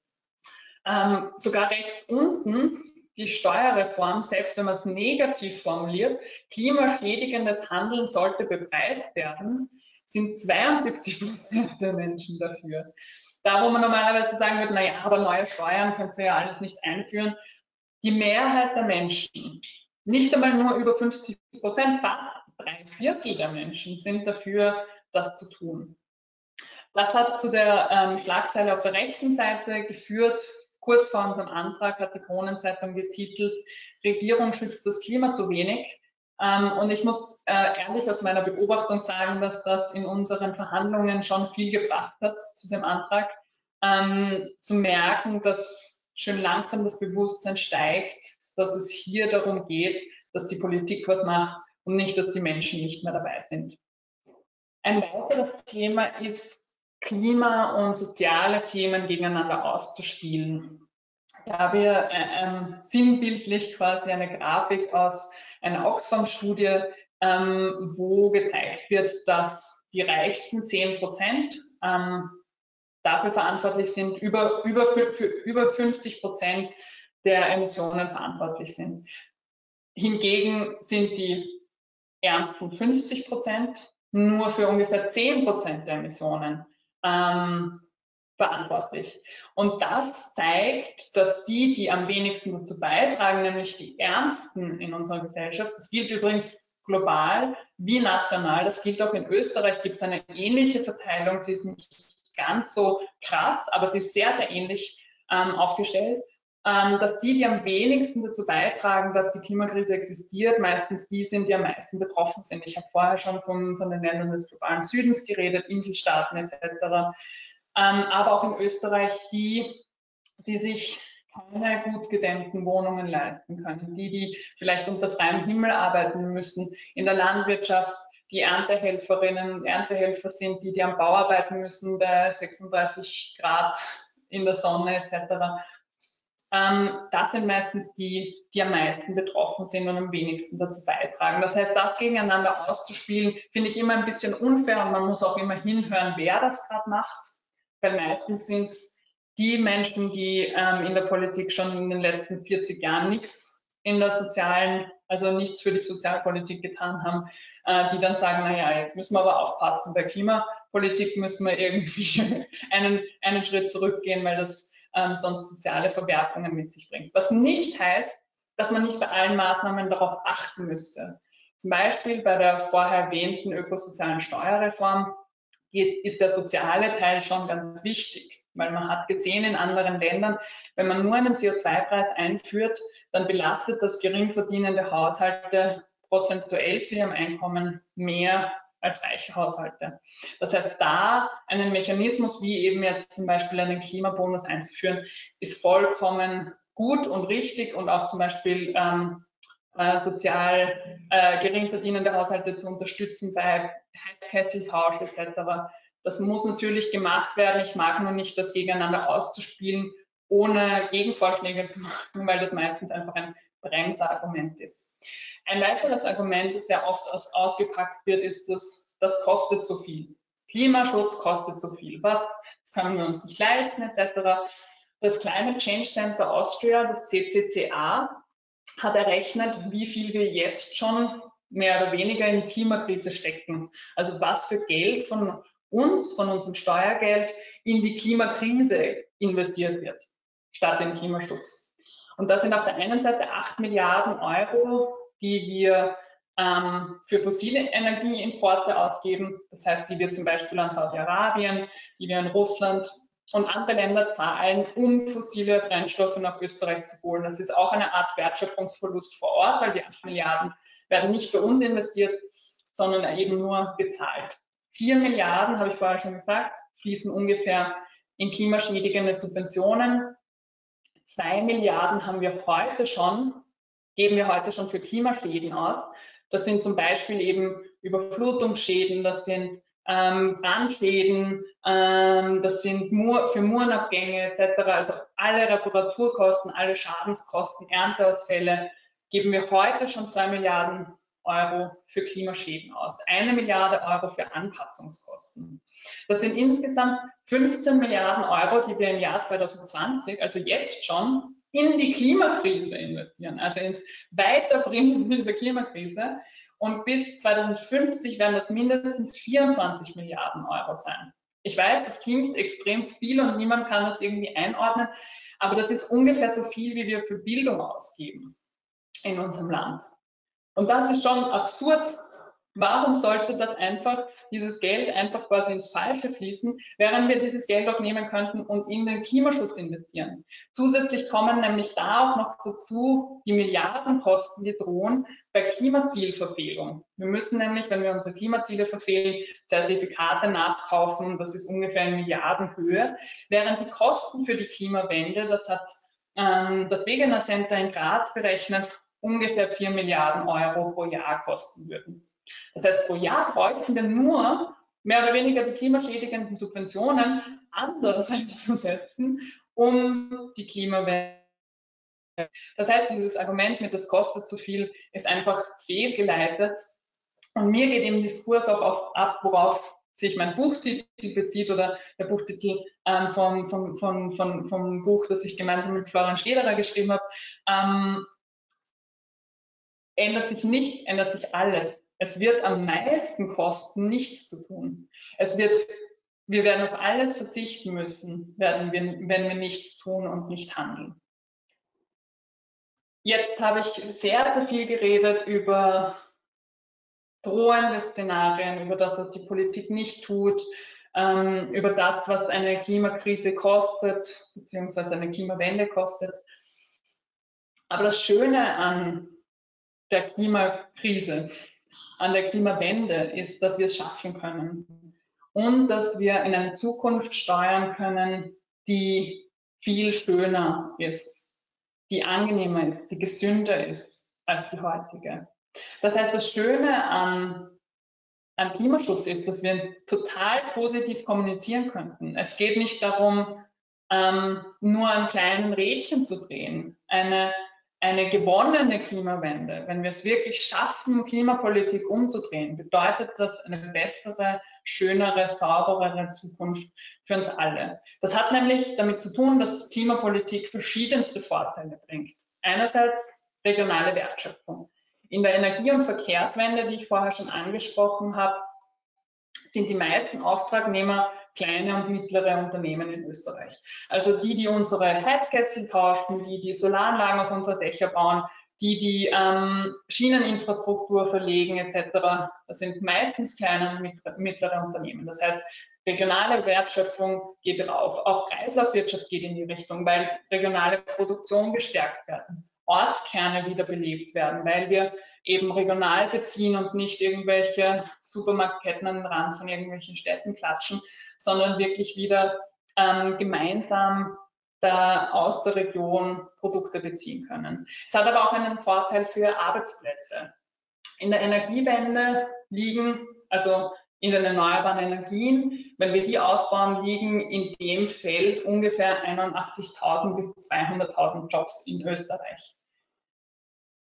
Ähm, sogar rechts unten die Steuerreform, selbst wenn man es negativ formuliert, klimaschädigendes Handeln sollte bepreist werden, sind 72 Prozent der Menschen dafür. Da, wo man normalerweise sagen würde, naja, aber neue Steuern könnt ihr ja alles nicht einführen, die Mehrheit der Menschen, nicht einmal nur über 50 Prozent, fast drei Viertel der Menschen sind dafür, das zu tun. Das hat zu der ähm, Schlagzeile auf der rechten Seite geführt. Kurz vor unserem Antrag hat die Kronenzeitung getitelt, Regierung schützt das Klima zu wenig. Ähm, und ich muss äh, ehrlich aus meiner Beobachtung sagen, dass das in unseren Verhandlungen schon viel gebracht hat zu dem Antrag, ähm, zu merken, dass schön langsam das Bewusstsein steigt, dass es hier darum geht, dass die Politik was macht und nicht, dass die Menschen nicht mehr dabei sind. Ein weiteres Thema ist, Klima und soziale Themen gegeneinander auszuspielen. Da habe ich äh, sinnbildlich quasi eine Grafik aus einer Oxfam-Studie, ähm, wo gezeigt wird, dass die reichsten 10 Prozent ähm, dafür verantwortlich sind, über, über, für über 50 Prozent der Emissionen verantwortlich sind. Hingegen sind die ärmsten 50 Prozent nur für ungefähr 10 Prozent der Emissionen ähm, verantwortlich. Und das zeigt, dass die, die am wenigsten dazu beitragen, nämlich die Ärmsten in unserer Gesellschaft, das gilt übrigens global wie national, das gilt auch in Österreich, gibt es eine ähnliche Verteilung, sie ist nicht ganz so krass, aber sie ist sehr, sehr ähnlich ähm, aufgestellt, dass die, die am wenigsten dazu beitragen, dass die Klimakrise existiert, meistens die sind, die am meisten betroffen sind. Ich habe vorher schon von, von den Ländern des globalen Südens geredet, Inselstaaten etc. Ähm, aber auch in Österreich die, die sich keine gut gedämmten Wohnungen leisten können, die, die vielleicht unter freiem Himmel arbeiten müssen, in der Landwirtschaft, die Erntehelferinnen und Erntehelfer sind, die, die am Bau arbeiten müssen bei 36 Grad in der Sonne etc. Ähm, das sind meistens die, die am meisten betroffen sind und am wenigsten dazu beitragen. Das heißt, das gegeneinander auszuspielen, finde ich immer ein bisschen unfair und man muss auch immer hinhören, wer das gerade macht, weil meistens sind es die Menschen, die ähm, in der Politik schon in den letzten 40 Jahren nichts in der sozialen, also nichts für die Sozialpolitik getan haben, äh, die dann sagen, naja, jetzt müssen wir aber aufpassen, bei Klimapolitik müssen wir irgendwie einen, einen Schritt zurückgehen, weil das ähm, sonst soziale Verwerfungen mit sich bringt. Was nicht heißt, dass man nicht bei allen Maßnahmen darauf achten müsste. Zum Beispiel bei der vorher erwähnten ökosozialen Steuerreform geht, ist der soziale Teil schon ganz wichtig, weil man hat gesehen in anderen Ländern, wenn man nur einen CO2-Preis einführt, dann belastet das gering verdienende Haushalte prozentuell zu ihrem Einkommen mehr als reiche Haushalte. Das heißt, da einen Mechanismus wie eben jetzt zum Beispiel einen Klimabonus einzuführen, ist vollkommen gut und richtig und auch zum Beispiel ähm, äh, sozial äh, gering verdienende Haushalte zu unterstützen bei Heizkesseltausch etc. Das muss natürlich gemacht werden. Ich mag nur nicht, das gegeneinander auszuspielen, ohne Gegenvorschläge zu machen, weil das meistens einfach ein Bremsargument ist. Ein weiteres Argument, das sehr oft aus, ausgepackt wird, ist, dass das kostet so viel. Klimaschutz kostet so viel. Was? Das können wir uns nicht leisten, etc. Das Climate Change Center Austria, das CCCA, hat errechnet, wie viel wir jetzt schon mehr oder weniger in die Klimakrise stecken. Also was für Geld von uns, von unserem Steuergeld in die Klimakrise investiert wird, statt in Klimaschutz. Und das sind auf der einen Seite 8 Milliarden Euro, die wir ähm, für fossile Energieimporte ausgeben. Das heißt, die wir zum Beispiel an Saudi-Arabien, die wir an Russland und andere Länder zahlen, um fossile Brennstoffe nach Österreich zu holen. Das ist auch eine Art Wertschöpfungsverlust vor Ort, weil die 8 Milliarden werden nicht bei uns investiert, sondern eben nur bezahlt. 4 Milliarden, habe ich vorher schon gesagt, fließen ungefähr in klimaschädigende Subventionen. 2 Milliarden haben wir heute schon, geben wir heute schon für Klimaschäden aus. Das sind zum Beispiel eben Überflutungsschäden, das sind ähm, Brandschäden, ähm, das sind Mur für Murenabgänge etc. Also alle Reparaturkosten, alle Schadenskosten, Ernteausfälle geben wir heute schon zwei Milliarden Euro für Klimaschäden aus, eine Milliarde Euro für Anpassungskosten. Das sind insgesamt 15 Milliarden Euro, die wir im Jahr 2020, also jetzt schon, in die Klimakrise investieren, also ins Weiterbringen dieser Klimakrise. Und bis 2050 werden das mindestens 24 Milliarden Euro sein. Ich weiß, das klingt extrem viel und niemand kann das irgendwie einordnen, aber das ist ungefähr so viel, wie wir für Bildung ausgeben in unserem Land. Und das ist schon absurd, Warum sollte das einfach, dieses Geld einfach quasi ins Falsche fließen, während wir dieses Geld auch nehmen könnten und in den Klimaschutz investieren? Zusätzlich kommen nämlich da auch noch dazu die Milliardenkosten, die drohen bei Klimazielverfehlung. Wir müssen nämlich, wenn wir unsere Klimaziele verfehlen, Zertifikate nachkaufen, das ist ungefähr in Milliardenhöhe, während die Kosten für die Klimawende, das hat ähm, das Wegener Center in Graz berechnet, ungefähr 4 Milliarden Euro pro Jahr kosten würden. Das heißt, pro Jahr bräuchten wir nur mehr oder weniger die klimaschädigenden Subventionen anders einzusetzen, um die Klimawende. Das heißt, dieses Argument mit, das kostet zu viel, ist einfach fehlgeleitet. Und mir geht im Diskurs auch auf, ab, worauf sich mein Buchtitel bezieht oder der Buchtitel ähm, vom, vom, vom, vom, vom Buch, das ich gemeinsam mit Florian Schlederer geschrieben habe, ähm, ändert sich nicht, ändert sich alles. Es wird am meisten kosten, nichts zu tun. Es wird, wir werden auf alles verzichten müssen, werden wir, wenn wir nichts tun und nicht handeln. Jetzt habe ich sehr, sehr viel geredet über drohende Szenarien, über das, was die Politik nicht tut, ähm, über das, was eine Klimakrise kostet, beziehungsweise eine Klimawende kostet. Aber das Schöne an der Klimakrise an der Klimawende ist, dass wir es schaffen können und dass wir in eine Zukunft steuern können, die viel schöner ist, die angenehmer ist, die gesünder ist als die heutige. Das heißt, das Schöne an, an Klimaschutz ist, dass wir total positiv kommunizieren könnten. Es geht nicht darum, ähm, nur an kleinen Rädchen zu drehen. Eine eine gewonnene Klimawende, wenn wir es wirklich schaffen, Klimapolitik umzudrehen, bedeutet das eine bessere, schönere, sauberere Zukunft für uns alle. Das hat nämlich damit zu tun, dass Klimapolitik verschiedenste Vorteile bringt. Einerseits regionale Wertschöpfung. In der Energie- und Verkehrswende, die ich vorher schon angesprochen habe, sind die meisten Auftragnehmer kleine und mittlere Unternehmen in Österreich. Also die, die unsere Heizkessel tauschen, die die Solaranlagen auf unsere Dächer bauen, die die ähm, Schieneninfrastruktur verlegen etc. Das sind meistens kleine und mittlere Unternehmen. Das heißt, regionale Wertschöpfung geht rauf. Auch Kreislaufwirtschaft geht in die Richtung, weil regionale Produktion gestärkt werden, Ortskerne wiederbelebt werden, weil wir eben regional beziehen und nicht irgendwelche Supermarktketten an den Rand von irgendwelchen Städten klatschen, sondern wirklich wieder ähm, gemeinsam da aus der Region Produkte beziehen können. Es hat aber auch einen Vorteil für Arbeitsplätze. In der Energiewende liegen, also in den erneuerbaren Energien, wenn wir die ausbauen, liegen in dem Feld ungefähr 81.000 bis 200.000 Jobs in Österreich.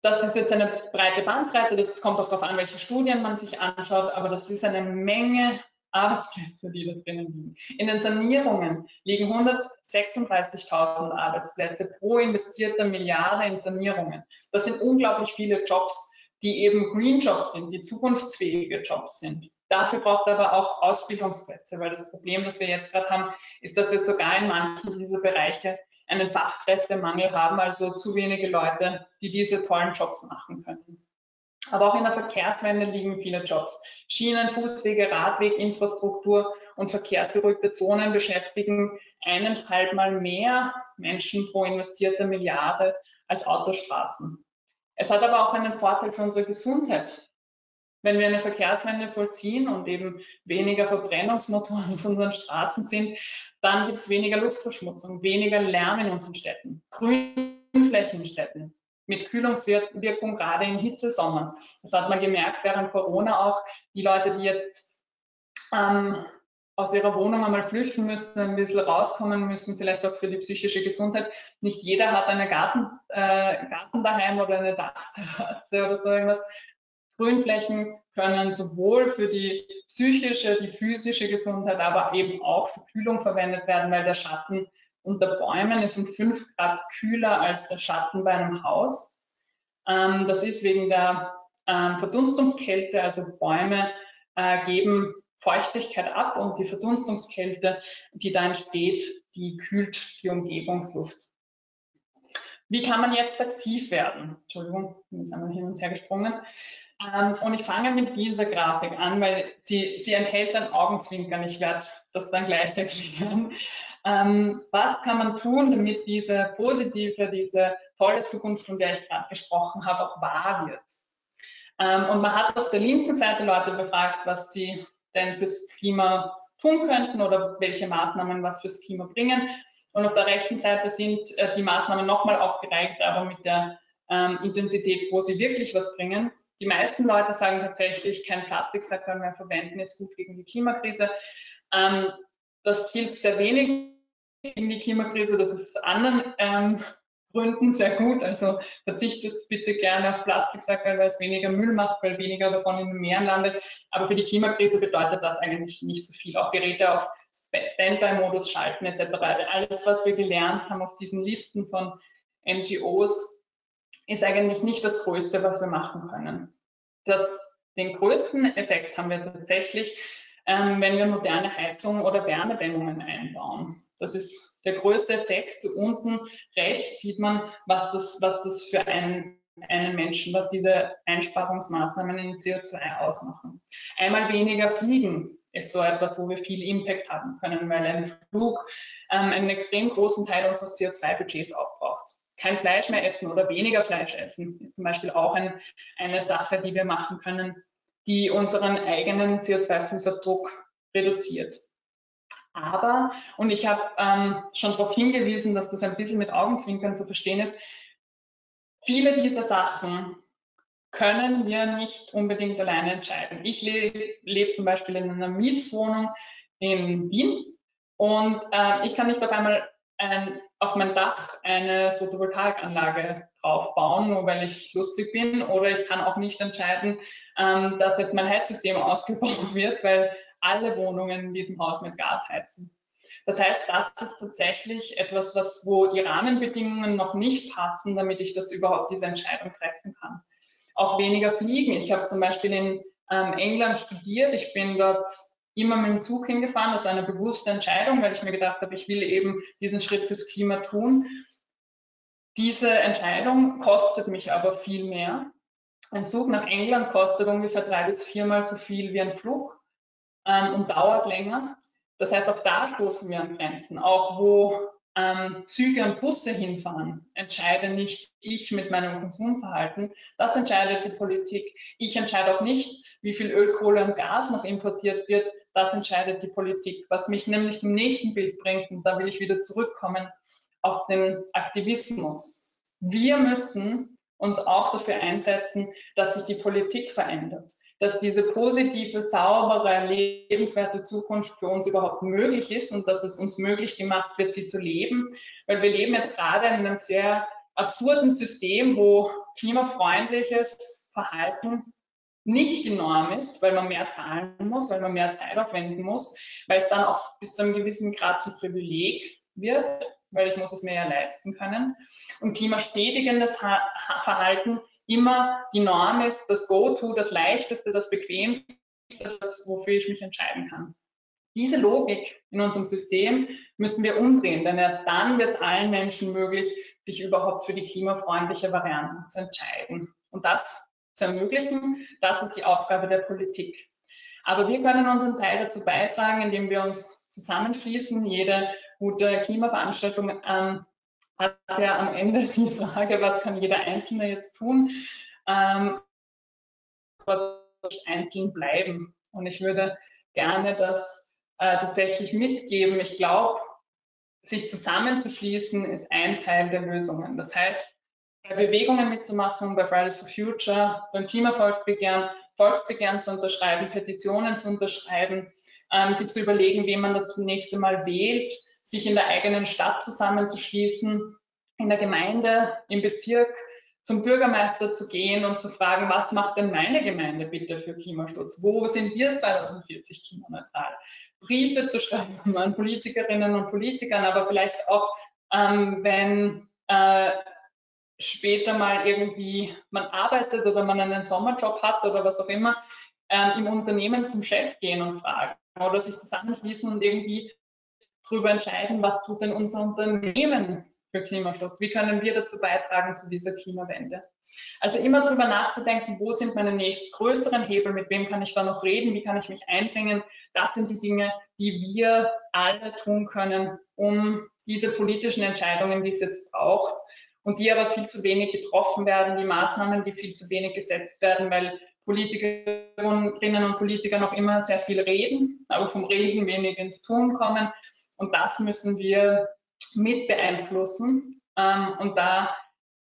Das ist jetzt eine breite Bandbreite, das kommt auch darauf an, welche Studien man sich anschaut, aber das ist eine Menge Arbeitsplätze, die da drinnen liegen. In den Sanierungen liegen 136.000 Arbeitsplätze pro investierter Milliarde in Sanierungen. Das sind unglaublich viele Jobs, die eben Green Jobs sind, die zukunftsfähige Jobs sind. Dafür braucht es aber auch Ausbildungsplätze, weil das Problem, das wir jetzt gerade haben, ist, dass wir sogar in manchen dieser Bereiche einen Fachkräftemangel haben, also zu wenige Leute, die diese tollen Jobs machen können. Aber auch in der Verkehrswende liegen viele Jobs. Schienen, Fußwege, Radweg, Infrastruktur und verkehrsberuhigte Zonen beschäftigen eineinhalb Mal mehr Menschen pro investierte Milliarde als Autostraßen. Es hat aber auch einen Vorteil für unsere Gesundheit. Wenn wir eine Verkehrswende vollziehen und eben weniger Verbrennungsmotoren auf unseren Straßen sind, dann gibt es weniger Luftverschmutzung, weniger Lärm in unseren Städten, Grünflächen in Städten, mit Kühlungswirkung gerade in Hitzesommern. Das hat man gemerkt während Corona auch. Die Leute, die jetzt ähm, aus ihrer Wohnung einmal flüchten müssen, ein bisschen rauskommen müssen, vielleicht auch für die psychische Gesundheit. Nicht jeder hat einen Garten, äh, Garten daheim oder eine Dachterrasse oder so irgendwas. Grünflächen können sowohl für die psychische, die physische Gesundheit, aber eben auch für Kühlung verwendet werden, weil der Schatten unter Bäumen ist um fünf Grad kühler als der Schatten bei einem Haus. Ähm, das ist wegen der ähm, Verdunstungskälte, also Bäume äh, geben Feuchtigkeit ab und die Verdunstungskälte, die da entsteht, die kühlt die Umgebungsluft. Wie kann man jetzt aktiv werden? Entschuldigung, jetzt einmal hin und her gesprungen. Ähm, und ich fange mit dieser Grafik an, weil sie, sie enthält ein Augenzwinkern. Ich werde das dann gleich erklären. Ähm, was kann man tun, damit diese positive, diese tolle Zukunft, von der ich gerade gesprochen habe, auch wahr wird? Ähm, und man hat auf der linken Seite Leute befragt, was sie denn fürs Klima tun könnten oder welche Maßnahmen was fürs Klima bringen. Und auf der rechten Seite sind äh, die Maßnahmen nochmal aufgereicht, aber mit der ähm, Intensität, wo sie wirklich was bringen. Die meisten Leute sagen tatsächlich, kein Plastiksack mehr verwenden ist gut gegen die Klimakrise. Ähm, das hilft sehr wenig gegen die Klimakrise, das ist aus anderen ähm, Gründen sehr gut. Also verzichtet bitte gerne auf Plastiksackerl, weil es weniger Müll macht, weil weniger davon in den Meeren landet. Aber für die Klimakrise bedeutet das eigentlich nicht so viel. Auch Geräte auf Standby-Modus schalten etc. Alles, was wir gelernt haben auf diesen Listen von NGOs, ist eigentlich nicht das Größte, was wir machen können. Das, den größten Effekt haben wir tatsächlich, ähm, wenn wir moderne Heizungen oder Wärmedämmungen einbauen. Das ist der größte Effekt. Unten rechts sieht man, was das, was das für einen, einen Menschen, was diese Einsparungsmaßnahmen in CO2 ausmachen. Einmal weniger fliegen ist so etwas, wo wir viel Impact haben können, weil ein Flug ähm, einen extrem großen Teil unseres CO2-Budgets aufbraucht kein Fleisch mehr essen oder weniger Fleisch essen, ist zum Beispiel auch ein, eine Sache, die wir machen können, die unseren eigenen CO2-Fußabdruck reduziert. Aber, und ich habe ähm, schon darauf hingewiesen, dass das ein bisschen mit Augenzwinkern zu verstehen ist, viele dieser Sachen können wir nicht unbedingt alleine entscheiden. Ich lebe leb zum Beispiel in einer Mietswohnung in Wien und äh, ich kann nicht auf einmal ein, auf mein Dach eine Photovoltaikanlage draufbauen, nur weil ich lustig bin. Oder ich kann auch nicht entscheiden, ähm, dass jetzt mein Heizsystem ausgebaut wird, weil alle Wohnungen in diesem Haus mit Gas heizen. Das heißt, das ist tatsächlich etwas, was, wo die Rahmenbedingungen noch nicht passen, damit ich das überhaupt diese Entscheidung treffen kann. Auch weniger fliegen. Ich habe zum Beispiel in ähm, England studiert. Ich bin dort immer mit dem Zug hingefahren. Das war eine bewusste Entscheidung, weil ich mir gedacht habe, ich will eben diesen Schritt fürs Klima tun. Diese Entscheidung kostet mich aber viel mehr. Ein Zug nach England kostet ungefähr drei bis viermal so viel wie ein Flug ähm, und dauert länger. Das heißt, auch da stoßen wir an Grenzen. Auch wo ähm, Züge und Busse hinfahren, entscheide nicht ich mit meinem Konsumverhalten. Das entscheidet die Politik. Ich entscheide auch nicht, wie viel Öl, Kohle und Gas noch importiert wird, das entscheidet die Politik. Was mich nämlich zum nächsten Bild bringt, und da will ich wieder zurückkommen auf den Aktivismus. Wir müssen uns auch dafür einsetzen, dass sich die Politik verändert, dass diese positive, saubere, lebenswerte Zukunft für uns überhaupt möglich ist und dass es uns möglich gemacht wird, sie zu leben. Weil wir leben jetzt gerade in einem sehr absurden System, wo klimafreundliches Verhalten nicht die Norm ist, weil man mehr zahlen muss, weil man mehr Zeit aufwenden muss, weil es dann auch bis zu einem gewissen Grad zum Privileg wird, weil ich muss es mir ja leisten können. Und klimaschädigendes Verhalten immer die Norm ist, das Go-To, das leichteste, das bequemste, das, wofür ich mich entscheiden kann. Diese Logik in unserem System müssen wir umdrehen, denn erst dann wird es allen Menschen möglich, sich überhaupt für die klimafreundliche Variante zu entscheiden. Und das zu ermöglichen, das ist die Aufgabe der Politik. Aber wir können unseren Teil dazu beitragen, indem wir uns zusammenschließen. Jede gute Klimaveranstaltung ähm, hat ja am Ende die Frage, was kann jeder Einzelne jetzt tun? Ähm, einzeln bleiben. Und ich würde gerne das äh, tatsächlich mitgeben. Ich glaube, sich zusammenzuschließen ist ein Teil der Lösungen. Das heißt, bei Bewegungen mitzumachen, bei Fridays for Future, beim Klimavolksbegehren, Volksbegehren zu unterschreiben, Petitionen zu unterschreiben, ähm, sich zu überlegen, wie man das nächste Mal wählt, sich in der eigenen Stadt zusammenzuschließen, in der Gemeinde, im Bezirk zum Bürgermeister zu gehen und zu fragen, was macht denn meine Gemeinde bitte für Klimaschutz? Wo sind wir 2040 klimaneutral? Briefe zu schreiben an Politikerinnen und Politikern, aber vielleicht auch, ähm, wenn äh, später mal irgendwie man arbeitet oder man einen Sommerjob hat oder was auch immer, ähm, im Unternehmen zum Chef gehen und fragen oder sich zusammenschließen und irgendwie darüber entscheiden, was tut denn unser Unternehmen für Klimaschutz? Wie können wir dazu beitragen zu dieser Klimawende? Also immer darüber nachzudenken, wo sind meine nächst größeren Hebel, mit wem kann ich da noch reden, wie kann ich mich einbringen. Das sind die Dinge, die wir alle tun können, um diese politischen Entscheidungen, die es jetzt braucht, und die aber viel zu wenig getroffen werden, die Maßnahmen, die viel zu wenig gesetzt werden, weil Politikerinnen und Politiker noch immer sehr viel reden, aber vom Reden wenig ins Tun kommen. Und das müssen wir mit beeinflussen. Ähm, und da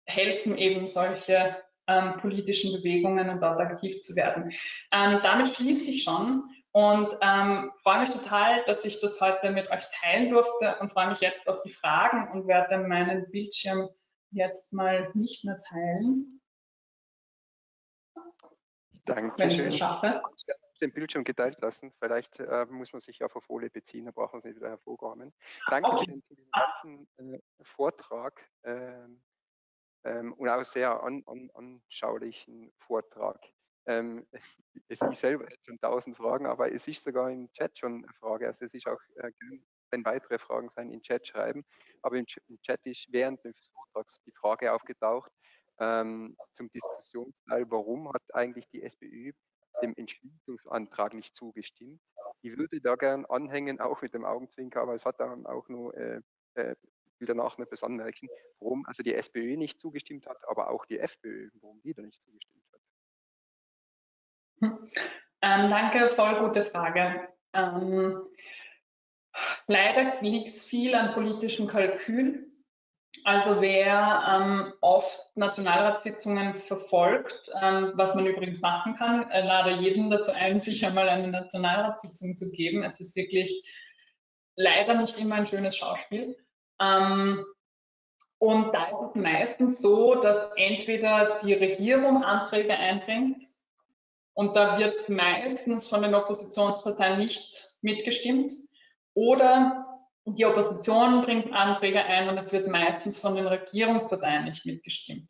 helfen eben solche ähm, politischen Bewegungen und dort aktiv zu werden. Ähm, damit schließe ich schon und ähm, freue mich total, dass ich das heute mit euch teilen durfte und freue mich jetzt auf die Fragen und werde meinen Bildschirm jetzt mal nicht mehr teilen. Danke wenn ich es schaffe. Den Bildschirm geteilt lassen. Vielleicht äh, muss man sich auf eine Folie beziehen, da brauchen wir es nicht wieder hervorkramen. Danke okay. für den, für den ganzen äh, Vortrag ähm, ähm, und auch sehr an, an, anschaulichen Vortrag. Ähm, es, ich selber hätte schon tausend Fragen, aber es ist sogar im Chat schon eine Frage. Also es ist auch, äh, wenn weitere Fragen sein, im Chat schreiben. Aber im, im Chat ist während des Vortrags die Frage aufgetaucht ähm, zum Diskussionsteil, warum hat eigentlich die SPÖ dem Entschließungsantrag nicht zugestimmt. Ich würde da gern anhängen, auch mit dem Augenzwinker, aber es hat dann auch nur äh, äh, will danach noch etwas anmerken, warum also die SPÖ nicht zugestimmt hat, aber auch die FPÖ, warum die da nicht zugestimmt hat. Hm. Ähm, danke, voll gute Frage. Ähm, leider liegt es viel an politischem Kalkül. Also wer ähm, oft Nationalratssitzungen verfolgt, ähm, was man übrigens machen kann, äh, lade jeden dazu ein, sich einmal eine Nationalratssitzung zu geben. Es ist wirklich leider nicht immer ein schönes Schauspiel. Ähm, und da ist es meistens so, dass entweder die Regierung Anträge einbringt und da wird meistens von den Oppositionsparteien nicht mitgestimmt oder die Opposition bringt Anträge ein und es wird meistens von den Regierungsparteien nicht mitgestimmt.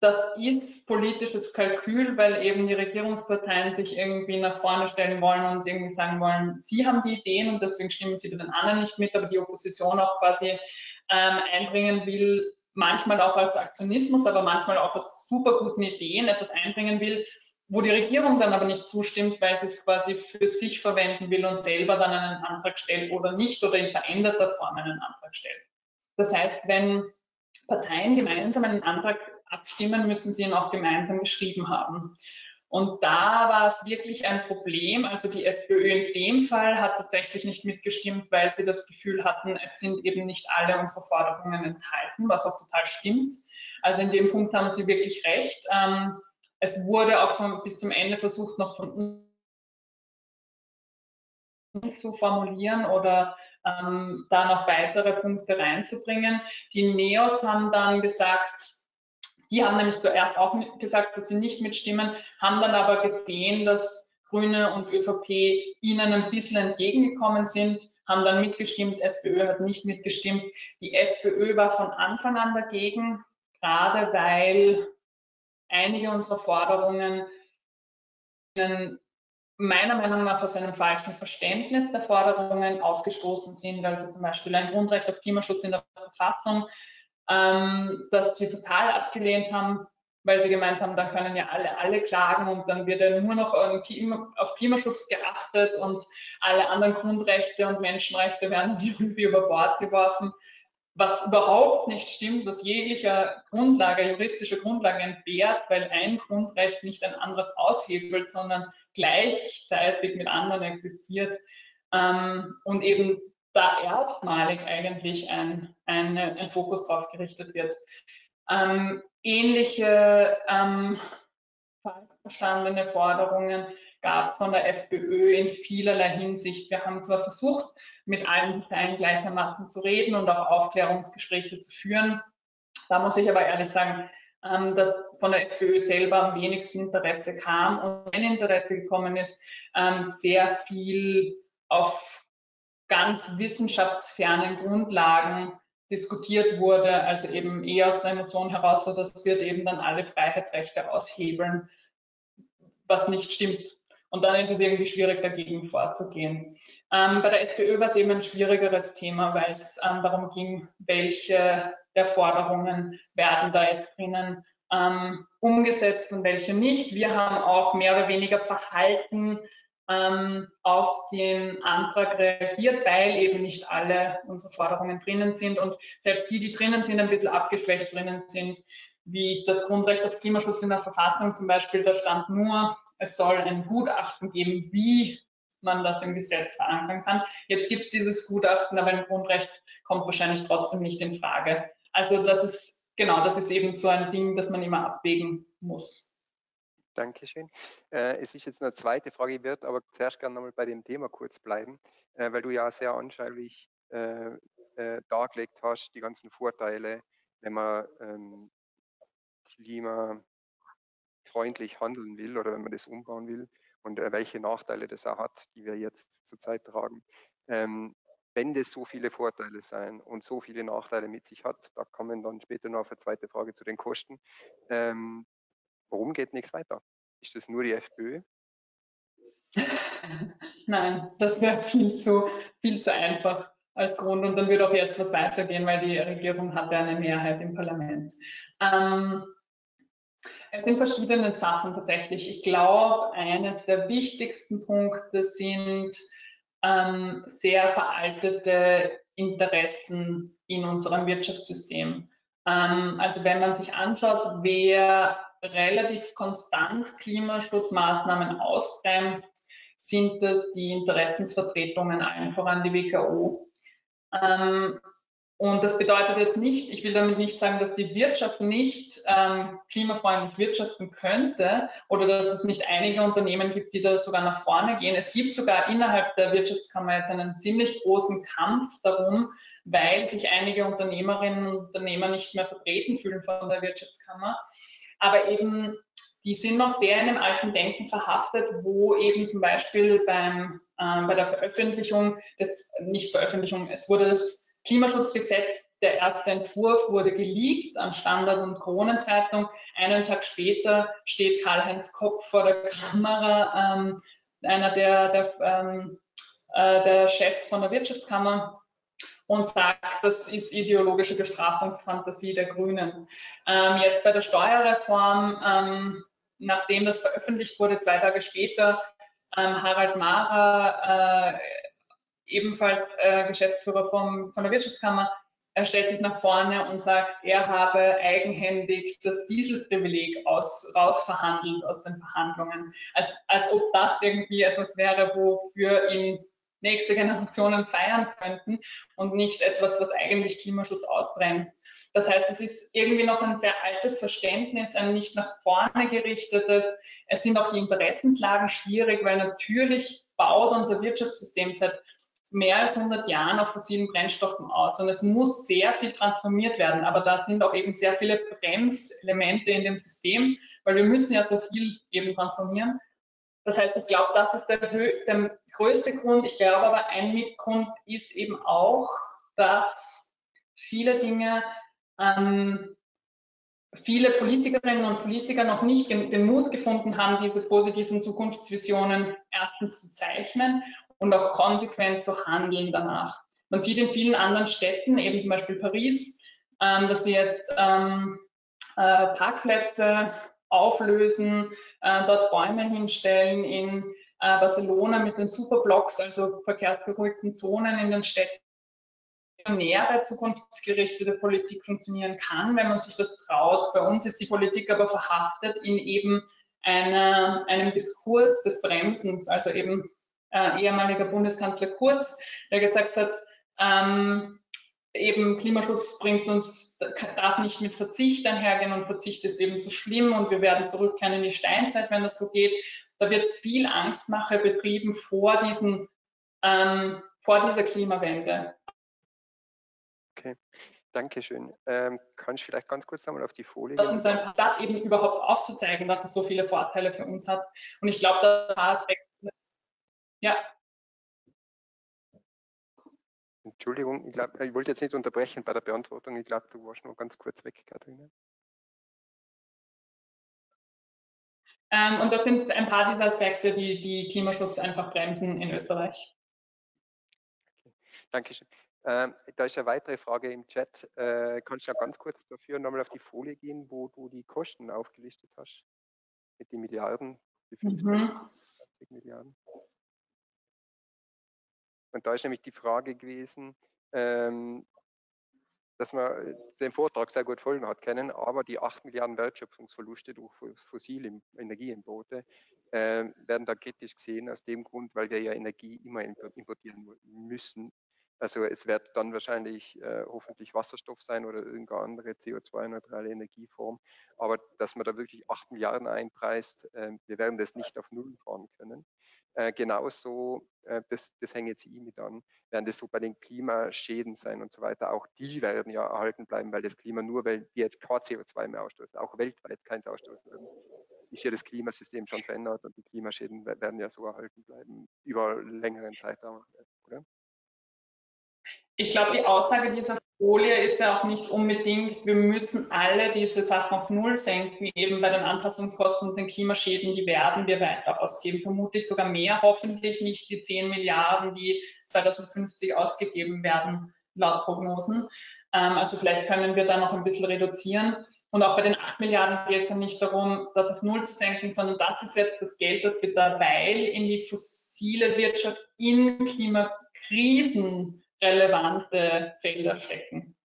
Das ist politisches Kalkül, weil eben die Regierungsparteien sich irgendwie nach vorne stellen wollen und irgendwie sagen wollen, sie haben die Ideen und deswegen stimmen sie bei den anderen nicht mit, aber die Opposition auch quasi ähm, einbringen will, manchmal auch als Aktionismus, aber manchmal auch als super guten Ideen etwas einbringen will, wo die Regierung dann aber nicht zustimmt, weil sie es quasi für sich verwenden will und selber dann einen Antrag stellt oder nicht oder in veränderter Form einen Antrag stellt. Das heißt, wenn Parteien gemeinsam einen Antrag abstimmen, müssen sie ihn auch gemeinsam geschrieben haben. Und da war es wirklich ein Problem. Also die SPÖ in dem Fall hat tatsächlich nicht mitgestimmt, weil sie das Gefühl hatten, es sind eben nicht alle unsere Forderungen enthalten, was auch total stimmt. Also in dem Punkt haben sie wirklich recht. Ähm, es wurde auch von, bis zum Ende versucht, noch von zu formulieren oder ähm, da noch weitere Punkte reinzubringen. Die Neos haben dann gesagt, die haben nämlich zuerst auch gesagt, dass sie nicht mitstimmen, haben dann aber gesehen, dass Grüne und ÖVP ihnen ein bisschen entgegengekommen sind, haben dann mitgestimmt, SPÖ hat nicht mitgestimmt. Die FPÖ war von Anfang an dagegen, gerade weil einige unserer Forderungen meiner Meinung nach aus einem falschen Verständnis der Forderungen aufgestoßen sind, also zum Beispiel ein Grundrecht auf Klimaschutz in der Verfassung, ähm, das sie total abgelehnt haben, weil sie gemeint haben, dann können ja alle, alle klagen und dann wird ja nur noch auf Klimaschutz geachtet und alle anderen Grundrechte und Menschenrechte werden irgendwie über Bord geworfen, was überhaupt nicht stimmt, was jeglicher Grundlage, juristischer Grundlage entbehrt, weil ein Grundrecht nicht ein anderes aushebelt, sondern gleichzeitig mit anderen existiert ähm, und eben da erstmalig eigentlich ein, ein, ein Fokus drauf gerichtet wird. Ähm, ähnliche ähm, verstandene Forderungen gab es von der FPÖ in vielerlei Hinsicht. Wir haben zwar versucht, mit allen Parteien gleichermaßen zu reden und auch Aufklärungsgespräche zu führen. Da muss ich aber ehrlich sagen, ähm, dass von der FPÖ selber am wenigsten Interesse kam und wenn Interesse gekommen ist, ähm, sehr viel auf ganz wissenschaftsfernen Grundlagen diskutiert wurde, also eben eher aus der Emotion heraus, so das wird eben dann alle Freiheitsrechte aushebeln, was nicht stimmt. Und dann ist es irgendwie schwierig, dagegen vorzugehen. Ähm, bei der SPÖ war es eben ein schwierigeres Thema, weil es ähm, darum ging, welche der Forderungen werden da jetzt drinnen ähm, umgesetzt und welche nicht. Wir haben auch mehr oder weniger verhalten ähm, auf den Antrag reagiert, weil eben nicht alle unsere Forderungen drinnen sind und selbst die, die drinnen sind, ein bisschen abgeschwächt drinnen sind, wie das Grundrecht auf Klimaschutz in der Verfassung zum Beispiel, da stand nur, es soll ein Gutachten geben, wie man das im Gesetz verankern kann. Jetzt gibt es dieses Gutachten, aber ein Grundrecht kommt wahrscheinlich trotzdem nicht in Frage. Also das ist, genau, das ist eben so ein Ding, das man immer abwägen muss. Dankeschön. Äh, es ist jetzt eine zweite Frage, ich würde aber zuerst gerne nochmal bei dem Thema kurz bleiben, äh, weil du ja sehr anschaulich äh, äh, dargelegt hast, die ganzen Vorteile, wenn man ähm, klimafreundlich handeln will oder wenn man das umbauen will und äh, welche Nachteile das auch hat, die wir jetzt zurzeit tragen. Ähm, wenn das so viele Vorteile sein und so viele Nachteile mit sich hat, da kommen dann später noch auf eine zweite Frage zu den Kosten. Ähm, warum geht nichts weiter? Ist das nur die FPÖ? Nein, das wäre viel zu, viel zu einfach als Grund und dann würde auch jetzt was weitergehen, weil die Regierung hat ja eine Mehrheit im Parlament. Ähm, es sind verschiedene Sachen tatsächlich. Ich glaube, eines der wichtigsten Punkte sind ähm, sehr veraltete Interessen in unserem Wirtschaftssystem. Ähm, also wenn man sich anschaut, wer relativ konstant Klimaschutzmaßnahmen ausbremst, sind das die Interessensvertretungen allen voran die WKO. Ähm, und das bedeutet jetzt nicht, ich will damit nicht sagen, dass die Wirtschaft nicht ähm, klimafreundlich wirtschaften könnte oder dass es nicht einige Unternehmen gibt, die da sogar nach vorne gehen. Es gibt sogar innerhalb der Wirtschaftskammer jetzt einen ziemlich großen Kampf darum, weil sich einige Unternehmerinnen und Unternehmer nicht mehr vertreten fühlen von der Wirtschaftskammer. Aber eben, die sind noch sehr in dem alten Denken verhaftet, wo eben zum Beispiel beim, äh, bei der Veröffentlichung, des, nicht Veröffentlichung, es wurde das Klimaschutzgesetz, der erste Entwurf wurde geleakt an Standard- und Kronenzeitung. Einen Tag später steht Karl-Heinz Kopp vor der Kamera, ähm, einer der, der, ähm, äh, der Chefs von der Wirtschaftskammer und sagt, das ist ideologische Bestrafungsfantasie der Grünen. Ähm, jetzt bei der Steuerreform, ähm, nachdem das veröffentlicht wurde, zwei Tage später, ähm, Harald Mara, äh, ebenfalls äh, Geschäftsführer vom, von der Wirtschaftskammer, er stellt sich nach vorne und sagt, er habe eigenhändig das Dieselprivileg aus, rausverhandelt aus den Verhandlungen, als, als ob das irgendwie etwas wäre, wofür ihn nächste Generationen feiern könnten und nicht etwas, was eigentlich Klimaschutz ausbremst. Das heißt, es ist irgendwie noch ein sehr altes Verständnis, ein nicht nach vorne gerichtetes. Es sind auch die Interessenslagen schwierig, weil natürlich baut unser Wirtschaftssystem seit mehr als 100 Jahren auf fossilen Brennstoffen aus und es muss sehr viel transformiert werden, aber da sind auch eben sehr viele Bremselemente in dem System, weil wir müssen ja so viel eben transformieren. Das heißt, ich glaube, das ist der, der größte Grund. Ich glaube aber, ein Mitgrund ist eben auch, dass viele Dinge ähm, viele Politikerinnen und Politiker noch nicht den Mut gefunden haben, diese positiven Zukunftsvisionen erstens zu zeichnen und auch konsequent zu handeln danach. Man sieht in vielen anderen Städten, eben zum Beispiel Paris, ähm, dass sie jetzt ähm, äh, Parkplätze auflösen, äh, dort Bäume hinstellen, in äh, Barcelona mit den Superblocks, also verkehrsberuhigten Zonen in den Städten nähere zukunftsgerichtete Politik funktionieren kann, wenn man sich das traut. Bei uns ist die Politik aber verhaftet in eben eine, einem Diskurs des Bremsens, also eben äh, ehemaliger Bundeskanzler Kurz, der gesagt hat, ähm, eben Klimaschutz bringt uns, darf nicht mit Verzicht einhergehen und Verzicht ist eben so schlimm und wir werden zurückkehren in die Steinzeit, wenn das so geht. Da wird viel Angstmache betrieben vor diesen, ähm, vor dieser Klimawende. Okay, danke schön. Ähm, kannst du vielleicht ganz kurz nochmal auf die Folie gehen? Das ein paar eben überhaupt aufzuzeigen, dass es so viele Vorteile für uns hat. Und ich glaube, da ein paar Aspekte ja. Entschuldigung, ich, glaub, ich wollte jetzt nicht unterbrechen bei der Beantwortung. Ich glaube, du warst noch ganz kurz weg, Katharina. Ähm, und das sind ein paar dieser Aspekte, die, die Klimaschutz einfach bremsen in Österreich. Okay. Dankeschön. Ähm, da ist eine weitere Frage im Chat. Äh, kannst du noch ganz kurz dafür nochmal auf die Folie gehen, wo du die Kosten aufgelistet hast? Mit den Milliarden, die 15, mhm. 20 Milliarden. Und da ist nämlich die Frage gewesen, ähm, dass man den Vortrag sehr gut folgen hat können, aber die 8 Milliarden Wertschöpfungsverluste durch fossile Energieimporte äh, werden da kritisch gesehen aus dem Grund, weil wir ja Energie immer importieren müssen. Also es wird dann wahrscheinlich äh, hoffentlich Wasserstoff sein oder irgendeine andere CO2-neutrale Energieform. Aber dass man da wirklich 8 Milliarden einpreist, äh, wir werden das nicht auf Null fahren können. Äh, genauso, äh, das, das hängt jetzt I mit an, werden das so bei den Klimaschäden sein und so weiter. Auch die werden ja erhalten bleiben, weil das Klima nur, weil die jetzt kein CO2 mehr ausstoßen, auch weltweit keins ausstoßen werden, ist ja das Klimasystem schon verändert und die Klimaschäden werden ja so erhalten bleiben über längeren Zeitraum? Ich glaube, die Aussage dieser Folie ist ja auch nicht unbedingt, wir müssen alle diese Sachen auf Null senken, eben bei den Anpassungskosten und den Klimaschäden, die werden wir weiter ausgeben, vermutlich sogar mehr, hoffentlich nicht die 10 Milliarden, die 2050 ausgegeben werden, laut Prognosen. Ähm, also vielleicht können wir da noch ein bisschen reduzieren. Und auch bei den 8 Milliarden geht es ja nicht darum, das auf Null zu senken, sondern das ist jetzt das Geld, das wir derweil in die fossile Wirtschaft in Klimakrisen relevante Felder stecken.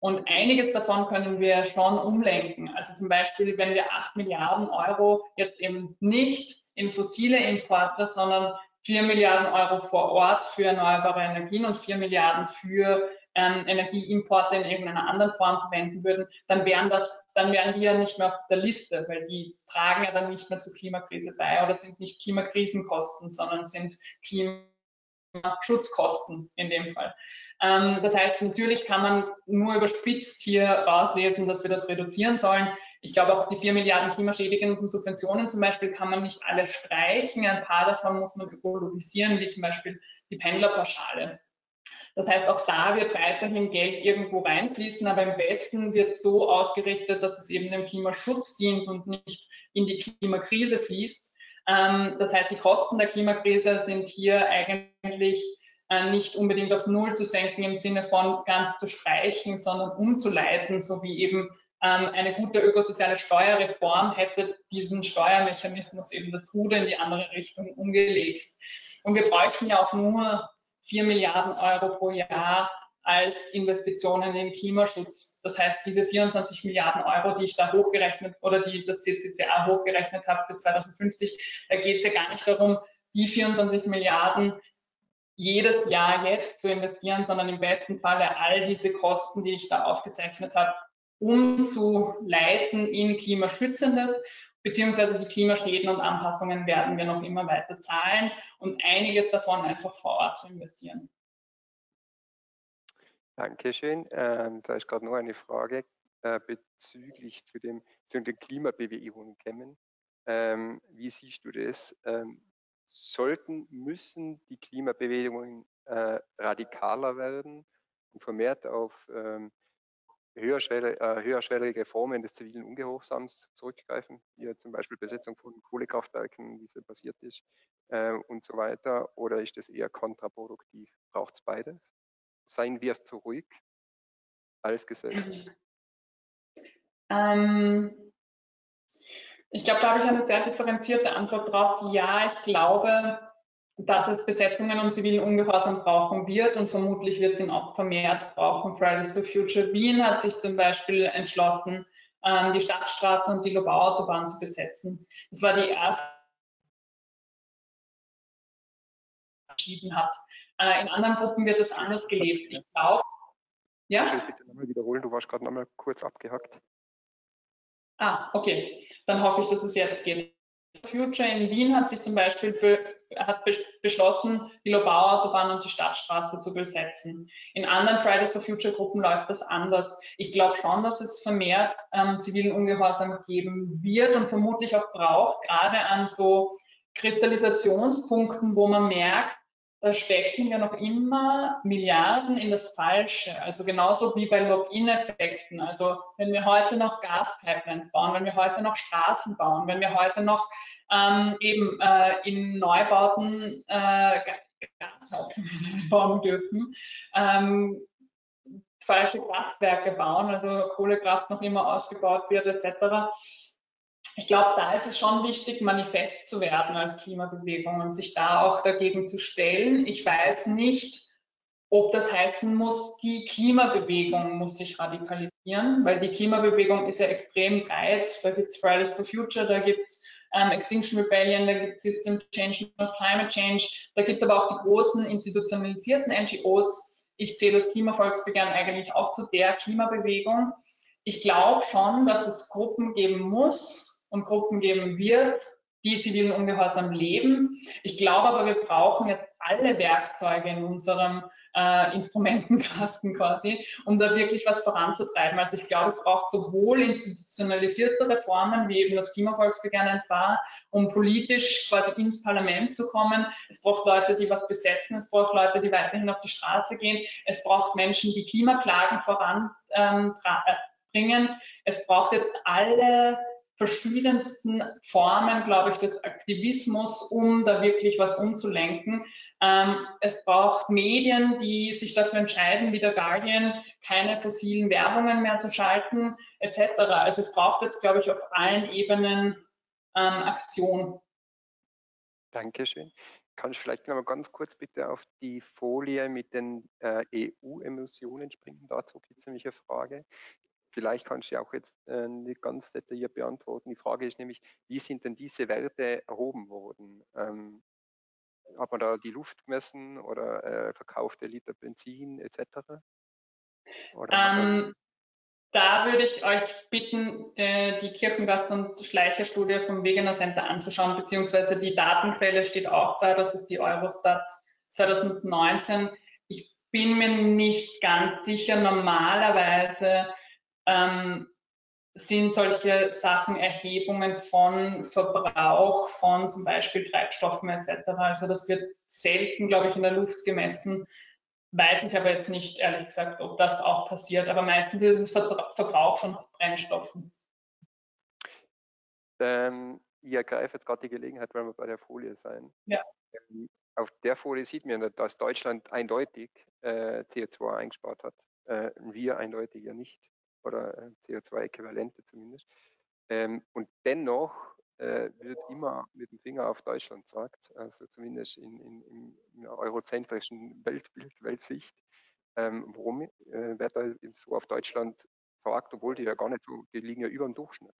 Und einiges davon können wir schon umlenken. Also zum Beispiel, wenn wir 8 Milliarden Euro jetzt eben nicht in fossile Importe, sondern 4 Milliarden Euro vor Ort für erneuerbare Energien und 4 Milliarden für ähm, Energieimporte in irgendeiner anderen Form verwenden würden, dann wären das, dann wären die ja nicht mehr auf der Liste, weil die tragen ja dann nicht mehr zur Klimakrise bei oder sind nicht Klimakrisenkosten, sondern sind Klima Schutzkosten in dem Fall. Ähm, das heißt, natürlich kann man nur überspitzt hier rauslesen, dass wir das reduzieren sollen. Ich glaube auch die 4 Milliarden klimaschädigenden Subventionen zum Beispiel kann man nicht alle streichen. Ein paar davon muss man ökologisieren, wie zum Beispiel die Pendlerpauschale. Das heißt, auch da wird weiterhin Geld irgendwo reinfließen, aber im Westen wird so ausgerichtet, dass es eben dem Klimaschutz dient und nicht in die Klimakrise fließt. Ähm, das heißt, die Kosten der Klimakrise sind hier eigentlich äh, nicht unbedingt auf Null zu senken im Sinne von ganz zu streichen, sondern umzuleiten, so wie eben ähm, eine gute ökosoziale Steuerreform hätte diesen Steuermechanismus eben das Ruder in die andere Richtung umgelegt. Und wir bräuchten ja auch nur 4 Milliarden Euro pro Jahr als Investitionen in Klimaschutz. Das heißt, diese 24 Milliarden Euro, die ich da hochgerechnet oder die das CCCA hochgerechnet hat für 2050, da geht es ja gar nicht darum, die 24 Milliarden jedes Jahr jetzt zu investieren, sondern im besten Falle all diese Kosten, die ich da aufgezeichnet habe, umzuleiten in klimaschützendes, beziehungsweise die Klimaschäden und Anpassungen werden wir noch immer weiter zahlen und einiges davon einfach vor Ort zu investieren. Dankeschön. Ähm, da ist gerade noch eine Frage äh, bezüglich zu, dem, zu den Klimabewegungen kämen. Ähm, wie siehst du das? Ähm, sollten, müssen die Klimabewegungen äh, radikaler werden und vermehrt auf ähm, höherschwellige, äh, höherschwellige Formen des zivilen Ungehorsams zurückgreifen, wie zum Beispiel Besetzung von Kohlekraftwerken, wie es passiert ist, äh, und so weiter? Oder ist das eher kontraproduktiv? Braucht es beides? Seien wir zurück als Gesellschaft? Ähm, ich glaube, da habe ich eine sehr differenzierte Antwort drauf. Ja, ich glaube, dass es Besetzungen um zivilen Ungehorsam brauchen wird und vermutlich wird es ihn auch vermehrt brauchen. Fridays for Future Wien hat sich zum Beispiel entschlossen, ähm, die Stadtstraßen und die Lobau-Autobahn zu besetzen. Das war die erste entschieden hat. Äh, in anderen Gruppen wird das anders gelebt. Ich glaube, ja. Kannst du das bitte nochmal wiederholen? Du warst gerade nochmal kurz abgehackt. Ah, okay. Dann hoffe ich, dass es jetzt geht. Future in Wien hat sich zum Beispiel be hat beschlossen, die Lobau-Autobahn und die Stadtstraße zu besetzen. In anderen Fridays for Future Gruppen läuft das anders. Ich glaube schon, dass es vermehrt ähm, zivilen Ungehorsam geben wird und vermutlich auch braucht, gerade an so Kristallisationspunkten, wo man merkt, da stecken wir noch immer Milliarden in das Falsche. Also genauso wie bei Login-Effekten. Also wenn wir heute noch Gaspipelines bauen, wenn wir heute noch Straßen bauen, wenn wir heute noch ähm, eben äh, in Neubauten äh, Gasheizungen bauen dürfen, ähm, falsche Kraftwerke bauen, also Kohlekraft noch immer ausgebaut wird etc ich glaube, da ist es schon wichtig, manifest zu werden als Klimabewegung und sich da auch dagegen zu stellen. Ich weiß nicht, ob das heißen muss, die Klimabewegung muss sich radikalisieren, weil die Klimabewegung ist ja extrem breit. Da gibt es Fridays for Future, da gibt es ähm, Extinction Rebellion, da gibt es System Change Climate Change, da gibt es aber auch die großen institutionalisierten NGOs. Ich zähle das Klimavolksbegehren eigentlich auch zu der Klimabewegung. Ich glaube schon, dass es Gruppen geben muss, und Gruppen geben wird, die zivilen Ungehorsam leben. Ich glaube aber, wir brauchen jetzt alle Werkzeuge in unserem äh, Instrumentenkasten quasi, um da wirklich was voranzutreiben. Also ich glaube, es braucht sowohl institutionalisierte Reformen, wie eben das Klimavolksbegehren eins war, um politisch quasi ins Parlament zu kommen. Es braucht Leute, die was besetzen. Es braucht Leute, die weiterhin auf die Straße gehen. Es braucht Menschen, die Klimaklagen voranbringen. Ähm, es braucht jetzt alle verschiedensten Formen, glaube ich, des Aktivismus, um da wirklich was umzulenken. Ähm, es braucht Medien, die sich dafür entscheiden, wie der Guardian, keine fossilen Werbungen mehr zu schalten, etc. Also es braucht jetzt, glaube ich, auf allen Ebenen ähm, Aktion. Dankeschön. Kann ich vielleicht noch mal ganz kurz bitte auf die Folie mit den äh, EU-Emissionen springen? Dazu gibt es nämlich eine Frage vielleicht kannst du auch jetzt äh, nicht ganz detailliert beantworten. Die Frage ist nämlich, wie sind denn diese Werte erhoben worden? Ähm, hat man da die Luft gemessen oder äh, verkaufte Liter Benzin etc.? Ähm, da würde ich euch bitten, äh, die Kirchengast- und Schleicherstudie vom Wegener Center anzuschauen, beziehungsweise die Datenquelle steht auch da, das ist die Eurostat 2019. Ich bin mir nicht ganz sicher, normalerweise ähm, sind solche Sachen Erhebungen von Verbrauch von zum Beispiel Treibstoffen etc. Also das wird selten, glaube ich, in der Luft gemessen. Weiß ich aber jetzt nicht, ehrlich gesagt, ob das auch passiert. Aber meistens ist es Verbrauch von Brennstoffen. Ähm, ich ergreife jetzt gerade die Gelegenheit, weil wir bei der Folie sein. Ja. Ähm, auf der Folie sieht man, dass Deutschland eindeutig äh, CO2 eingespart hat. Äh, wir eindeutig ja nicht oder äh, CO2-Äquivalente zumindest. Ähm, und dennoch äh, wird immer mit dem Finger auf Deutschland gesagt, also zumindest in, in, in einer eurozentrischen Weltbild, Weltsicht. Ähm, warum äh, wird da so auf Deutschland verwagt, obwohl die ja gar nicht so, die liegen ja über dem Durchschnitt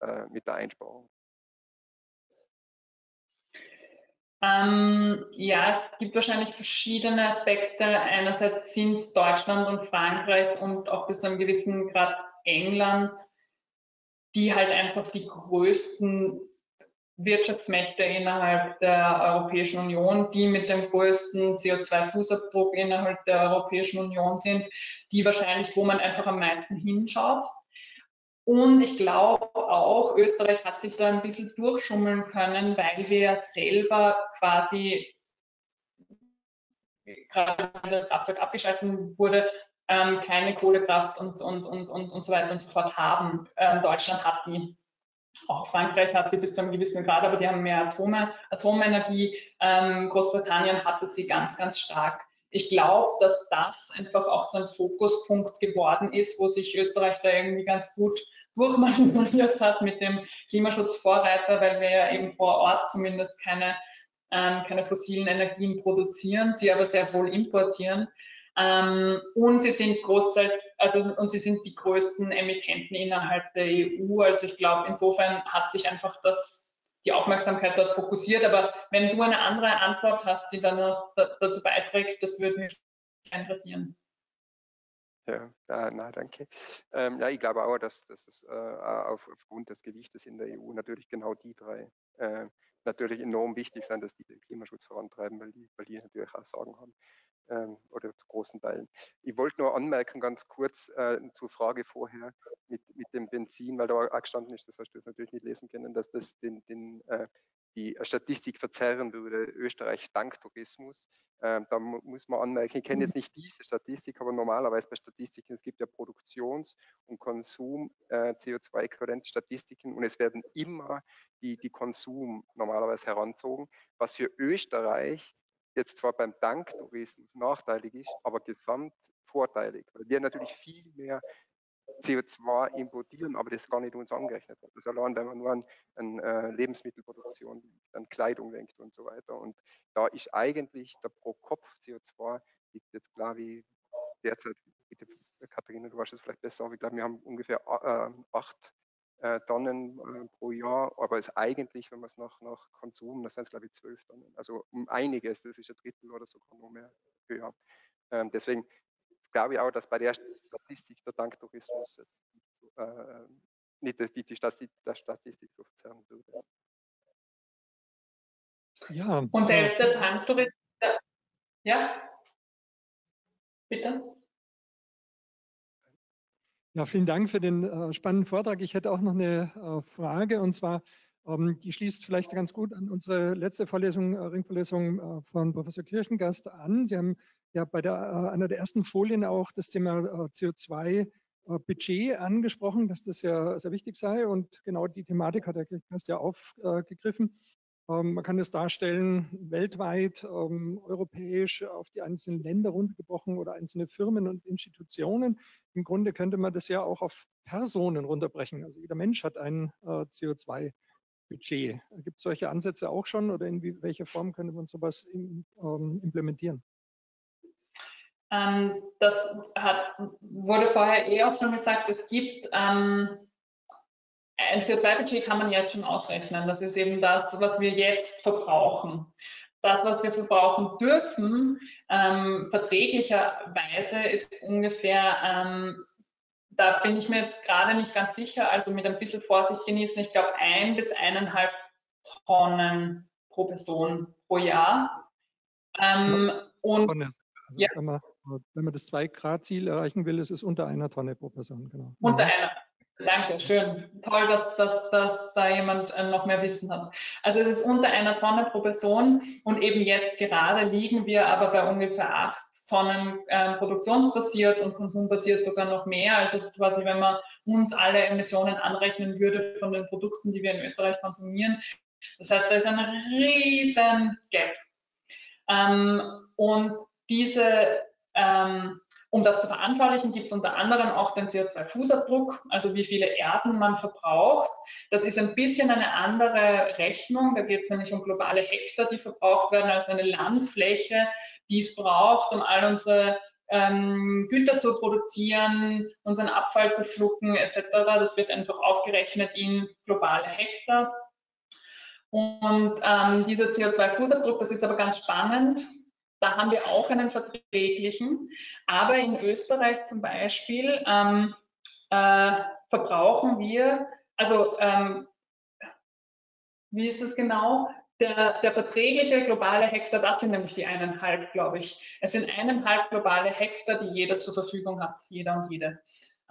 äh, mit der Einsparung? Ähm, ja, es gibt wahrscheinlich verschiedene Aspekte. Einerseits sind es Deutschland und Frankreich und auch bis zu einem gewissen Grad England, die halt einfach die größten Wirtschaftsmächte innerhalb der Europäischen Union, die mit dem größten CO2-Fußabdruck innerhalb der Europäischen Union sind, die wahrscheinlich, wo man einfach am meisten hinschaut. Und ich glaube auch, Österreich hat sich da ein bisschen durchschummeln können, weil wir selber quasi, gerade wenn das Kraftwerk abgeschaltet wurde, ähm, keine Kohlekraft und, und, und, und, und so weiter und so fort haben. Ähm, Deutschland hat die. Auch Frankreich hat sie bis zu einem gewissen Grad, aber die haben mehr Atome, Atomenergie. Ähm, Großbritannien hatte sie ganz, ganz stark. Ich glaube, dass das einfach auch so ein Fokuspunkt geworden ist, wo sich Österreich da irgendwie ganz gut durchmanövriert hat mit dem Klimaschutzvorreiter, weil wir ja eben vor Ort zumindest keine, ähm, keine fossilen Energien produzieren, sie aber sehr wohl importieren. Ähm, und sie sind großteils, also und sie sind die größten Emittenten innerhalb der EU. Also ich glaube, insofern hat sich einfach das, die Aufmerksamkeit dort fokussiert. Aber wenn du eine andere Antwort hast, die dann noch dazu beiträgt, das würde mich interessieren. Ja, na, danke. Ähm, ja, ich glaube auch, dass, dass es äh, auf, aufgrund des Gewichtes in der EU natürlich genau die drei äh, natürlich enorm wichtig sind, dass die den Klimaschutz vorantreiben, weil die, weil die natürlich auch Sorgen haben ähm, oder zu großen Teilen. Ich wollte nur anmerken, ganz kurz äh, zur Frage vorher mit, mit dem Benzin, weil da auch gestanden ist, das hast du jetzt natürlich nicht lesen können, dass das den, den, äh, die Statistik verzerren würde, Österreich dank Tourismus. Ähm, da muss man anmerken, ich kenne jetzt nicht diese Statistik, aber normalerweise bei Statistiken, es gibt ja Produktions- und Konsum-CO2-Äquivalent-Statistiken äh, und es werden immer die, die Konsum normalerweise heranzogen, was für Österreich jetzt zwar beim Danktourismus nachteilig ist, aber gesamt vorteilig, weil wir natürlich viel mehr CO2 importieren, aber das gar nicht uns angerechnet wird. Das allein, wenn man nur an, an äh, Lebensmittelproduktion, an Kleidung denkt und so weiter. Und da ist eigentlich der pro Kopf CO2 liegt jetzt klar wie derzeit, bitte Katharina, du weißt es vielleicht besser, aber ich glaube, wir haben ungefähr äh, acht äh, Tonnen äh, pro Jahr, aber es eigentlich, wenn man es nach, nach Konsum, das sind es glaube ich zwölf Tonnen, also um einiges, das ist ein Drittel oder sogar noch mehr höher. Ähm, deswegen glaube ich auch, dass bei der Statistik der Tanktourismus äh, nicht die, die Statistik, der Statistik so verzerren würde. Ja. Und selbst der Tanktourismus, ja, bitte. Ja, vielen Dank für den äh, spannenden Vortrag. Ich hätte auch noch eine äh, Frage und zwar, ähm, ähm, die schließt vielleicht ganz gut an unsere letzte Vorlesung, äh, Ringvorlesung äh, von Professor Kirchengast an. Sie haben ja bei der, äh, einer der ersten Folien auch das Thema CO2-Budget angesprochen, dass das ja sehr wichtig sei. Und genau die Thematik hat der Kirchengast ja aufgegriffen. Ähm, man kann das darstellen weltweit, ähm, europäisch, auf die einzelnen Länder runtergebrochen oder einzelne Firmen und Institutionen. Im Grunde könnte man das ja auch auf Personen runterbrechen. Also jeder Mensch hat einen CO2-Budget. Budget. Gibt es solche Ansätze auch schon oder in welcher Form könnte man sowas in, ähm, implementieren? Ähm, das hat, wurde vorher eh auch schon gesagt, es gibt ähm, ein CO2-Budget kann man jetzt schon ausrechnen. Das ist eben das, was wir jetzt verbrauchen. Das, was wir verbrauchen dürfen, ähm, verträglicherweise ist ungefähr ähm, da bin ich mir jetzt gerade nicht ganz sicher, also mit ein bisschen Vorsicht genießen, ich glaube ein bis eineinhalb Tonnen pro Person pro Jahr. Ähm, und also, ja. wenn, man, wenn man das 2-Grad-Ziel erreichen will, ist es unter einer Tonne pro Person. Genau. Unter mhm. einer, Danke, schön. Toll, dass, dass, dass da jemand äh, noch mehr Wissen hat. Also es ist unter einer Tonne pro Person und eben jetzt gerade liegen wir aber bei ungefähr acht Tonnen äh, produktionsbasiert und konsumbasiert sogar noch mehr. Also quasi, wenn man uns alle Emissionen anrechnen würde von den Produkten, die wir in Österreich konsumieren. Das heißt, da ist ein riesen Gap. Ähm, und diese ähm, um das zu veranschaulichen, gibt es unter anderem auch den CO2-Fußabdruck, also wie viele Erden man verbraucht. Das ist ein bisschen eine andere Rechnung. Da geht es nämlich um globale Hektar, die verbraucht werden, also eine Landfläche, die es braucht, um all unsere ähm, Güter zu produzieren, unseren Abfall zu schlucken etc. Das wird einfach aufgerechnet in globale Hektar. Und ähm, dieser CO2-Fußabdruck, das ist aber ganz spannend, da haben wir auch einen verträglichen. Aber in Österreich zum Beispiel ähm, äh, verbrauchen wir, also ähm, wie ist es genau? Der, der, verträgliche globale Hektar, das sind nämlich die eineinhalb, glaube ich. Es sind eineinhalb globale Hektar, die jeder zur Verfügung hat, jeder und jede.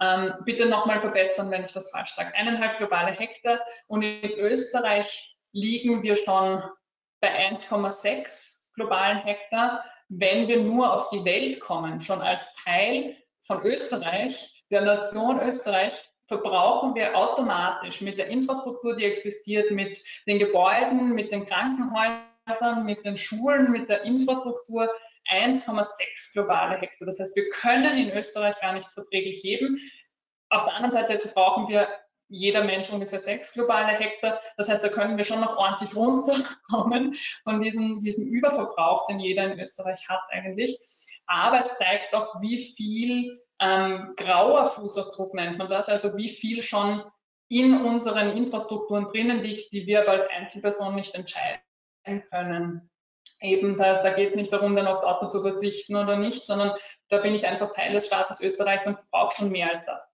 Ähm, bitte nochmal verbessern, wenn ich das falsch sage. Eineinhalb globale Hektar und in Österreich liegen wir schon bei 1,6 globalen Hektar, wenn wir nur auf die Welt kommen, schon als Teil von Österreich, der Nation Österreich, verbrauchen wir automatisch mit der Infrastruktur, die existiert, mit den Gebäuden, mit den Krankenhäusern, mit den Schulen, mit der Infrastruktur 1,6 globale Hektar. Das heißt, wir können in Österreich gar nicht verträglich leben. Auf der anderen Seite verbrauchen wir jeder Mensch ungefähr sechs globale Hektar. Das heißt, da können wir schon noch ordentlich runterkommen von diesem, diesem Überverbrauch, den jeder in Österreich hat eigentlich. Aber es zeigt auch, wie viel ähm, grauer Fußabdruck nennt man das, also wie viel schon in unseren Infrastrukturen drinnen liegt, die wir aber als Einzelperson nicht entscheiden können. Eben, da, da geht es nicht darum, dann aufs Auto zu verzichten oder nicht, sondern da bin ich einfach Teil des Staates Österreich und brauche schon mehr als das.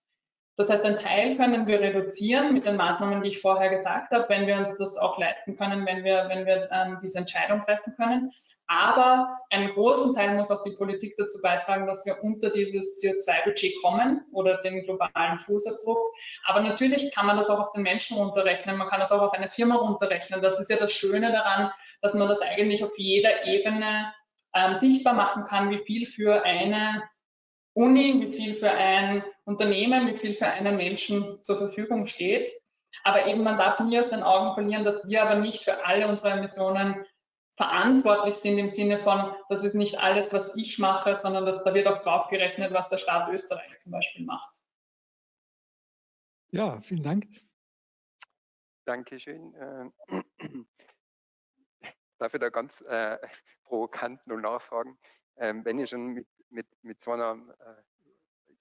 Das heißt, einen Teil können wir reduzieren mit den Maßnahmen, die ich vorher gesagt habe, wenn wir uns das auch leisten können, wenn wir, wenn wir ähm, diese Entscheidung treffen können. Aber einen großen Teil muss auch die Politik dazu beitragen, dass wir unter dieses CO2-Budget kommen oder den globalen Fußabdruck. Aber natürlich kann man das auch auf den Menschen runterrechnen. Man kann das auch auf eine Firma runterrechnen. Das ist ja das Schöne daran, dass man das eigentlich auf jeder Ebene ähm, sichtbar machen kann, wie viel für eine Uni, wie viel für ein Unternehmen, wie viel für einen Menschen zur Verfügung steht. Aber eben man darf nie aus den Augen verlieren, dass wir aber nicht für alle unsere Emissionen verantwortlich sind im Sinne von, das ist nicht alles, was ich mache, sondern dass da wird auch draufgerechnet, was der Staat Österreich zum Beispiel macht. Ja, vielen Dank. Dankeschön. Äh, darf ich da ganz äh, provokant nur nachfragen? Ähm, wenn ihr schon mit mit, mit so einer, äh,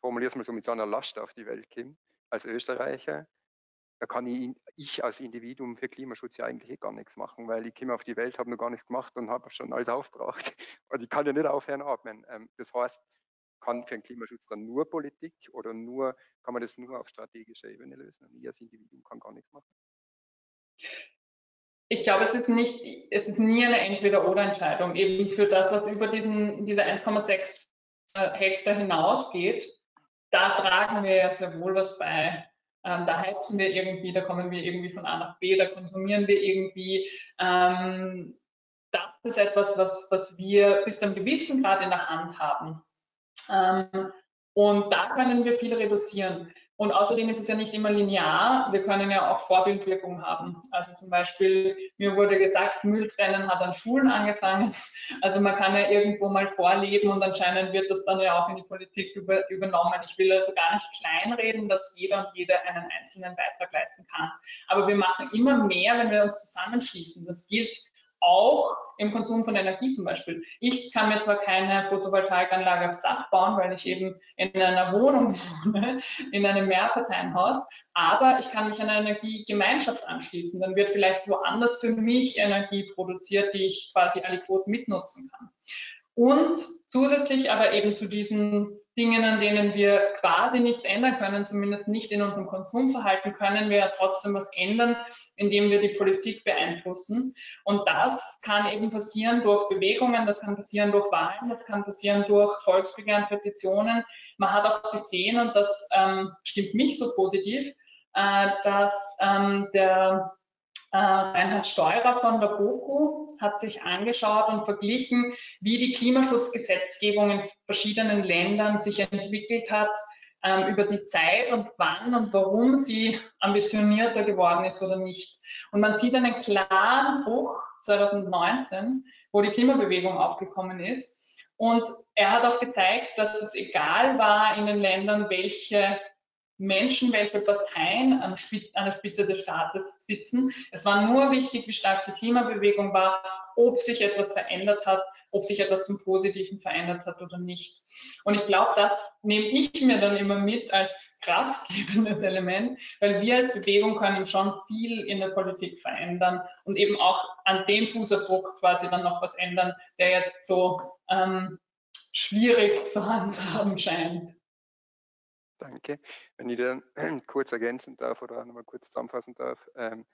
formuliere es mal so, mit so einer Last auf die Welt kommt, als Österreicher, da kann ich, ich als Individuum für Klimaschutz ja eigentlich eh gar nichts machen, weil ich komme auf die Welt, habe noch gar nichts gemacht und habe schon alles aufgebracht. Und ich kann ja nicht aufhören atmen. Ähm, das heißt, kann für den Klimaschutz dann nur Politik oder nur, kann man das nur auf strategischer Ebene lösen und ich als Individuum kann gar nichts machen? Ich glaube, es ist nicht, es ist nie eine Entweder-Oder-Entscheidung. Eben für das, was über diesen, diese 1,6 äh, Hektar hinausgeht, da tragen wir ja sehr wohl was bei. Ähm, da heizen wir irgendwie, da kommen wir irgendwie von A nach B, da konsumieren wir irgendwie. Ähm, das ist etwas, was, was wir bis zu einem gewissen Grad in der Hand haben. Ähm, und da können wir viel reduzieren. Und außerdem ist es ja nicht immer linear. Wir können ja auch Vorbildwirkung haben. Also zum Beispiel, mir wurde gesagt, Mülltrennen hat an Schulen angefangen. Also man kann ja irgendwo mal vorleben und anscheinend wird das dann ja auch in die Politik über, übernommen. Ich will also gar nicht kleinreden, dass jeder und jede einen einzelnen Beitrag leisten kann. Aber wir machen immer mehr, wenn wir uns zusammenschließen. Das gilt auch im Konsum von Energie zum Beispiel. Ich kann mir zwar keine Photovoltaikanlage aufs Dach bauen, weil ich eben in einer Wohnung wohne, in einem Mehrparteienhaus, aber ich kann mich einer Energiegemeinschaft anschließen. Dann wird vielleicht woanders für mich Energie produziert, die ich quasi alle Quoten mitnutzen kann. Und zusätzlich aber eben zu diesen Dingen, an denen wir quasi nichts ändern können, zumindest nicht in unserem Konsumverhalten, können wir ja trotzdem was ändern, indem wir die Politik beeinflussen. Und das kann eben passieren durch Bewegungen, das kann passieren durch Wahlen, das kann passieren durch Volksbegehren, Petitionen. Man hat auch gesehen, und das ähm, stimmt mich so positiv, äh, dass ähm, der äh, Reinhard Steurer von der BOKU hat sich angeschaut und verglichen, wie die Klimaschutzgesetzgebung in verschiedenen Ländern sich entwickelt hat ähm, über die Zeit und wann und warum sie ambitionierter geworden ist oder nicht. Und man sieht einen klaren Bruch 2019, wo die Klimabewegung aufgekommen ist. Und er hat auch gezeigt, dass es egal war in den Ländern, welche Menschen, welche Parteien an, der Spitze des Staates sitzen. Es war nur wichtig, wie stark die Klimabewegung war, ob sich etwas verändert hat ob sich etwas zum Positiven verändert hat oder nicht. Und ich glaube, das nehme ich mir dann immer mit als kraftgebendes Element, weil wir als Bewegung können schon viel in der Politik verändern und eben auch an dem Fußabdruck quasi dann noch was ändern, der jetzt so ähm, schwierig zu handhaben scheint. Danke. Wenn ich dann kurz ergänzen darf oder nochmal kurz zusammenfassen darf. Ähm,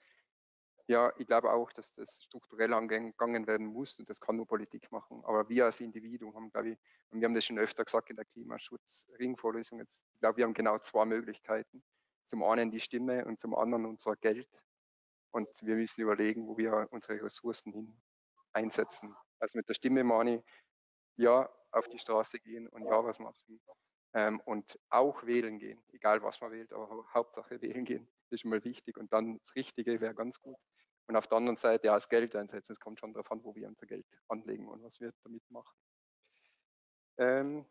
ja, ich glaube auch, dass das strukturell angegangen werden muss und das kann nur Politik machen. Aber wir als Individuum haben, glaube ich, und wir haben das schon öfter gesagt in der Klimaschutz-Ringvorlesung, ich glaube, wir haben genau zwei Möglichkeiten. Zum einen die Stimme und zum anderen unser Geld. Und wir müssen überlegen, wo wir unsere Ressourcen hin einsetzen. Also mit der Stimme meine ich, ja, auf die Straße gehen und ja, was machen. Ähm, und auch wählen gehen, egal was man wählt, aber Hauptsache wählen gehen, das ist mal wichtig. Und dann das Richtige wäre ganz gut. Und auf der anderen Seite ja das Geld einsetzen. Es kommt schon darauf an, wo wir unser Geld anlegen und was wir damit machen. Ähm,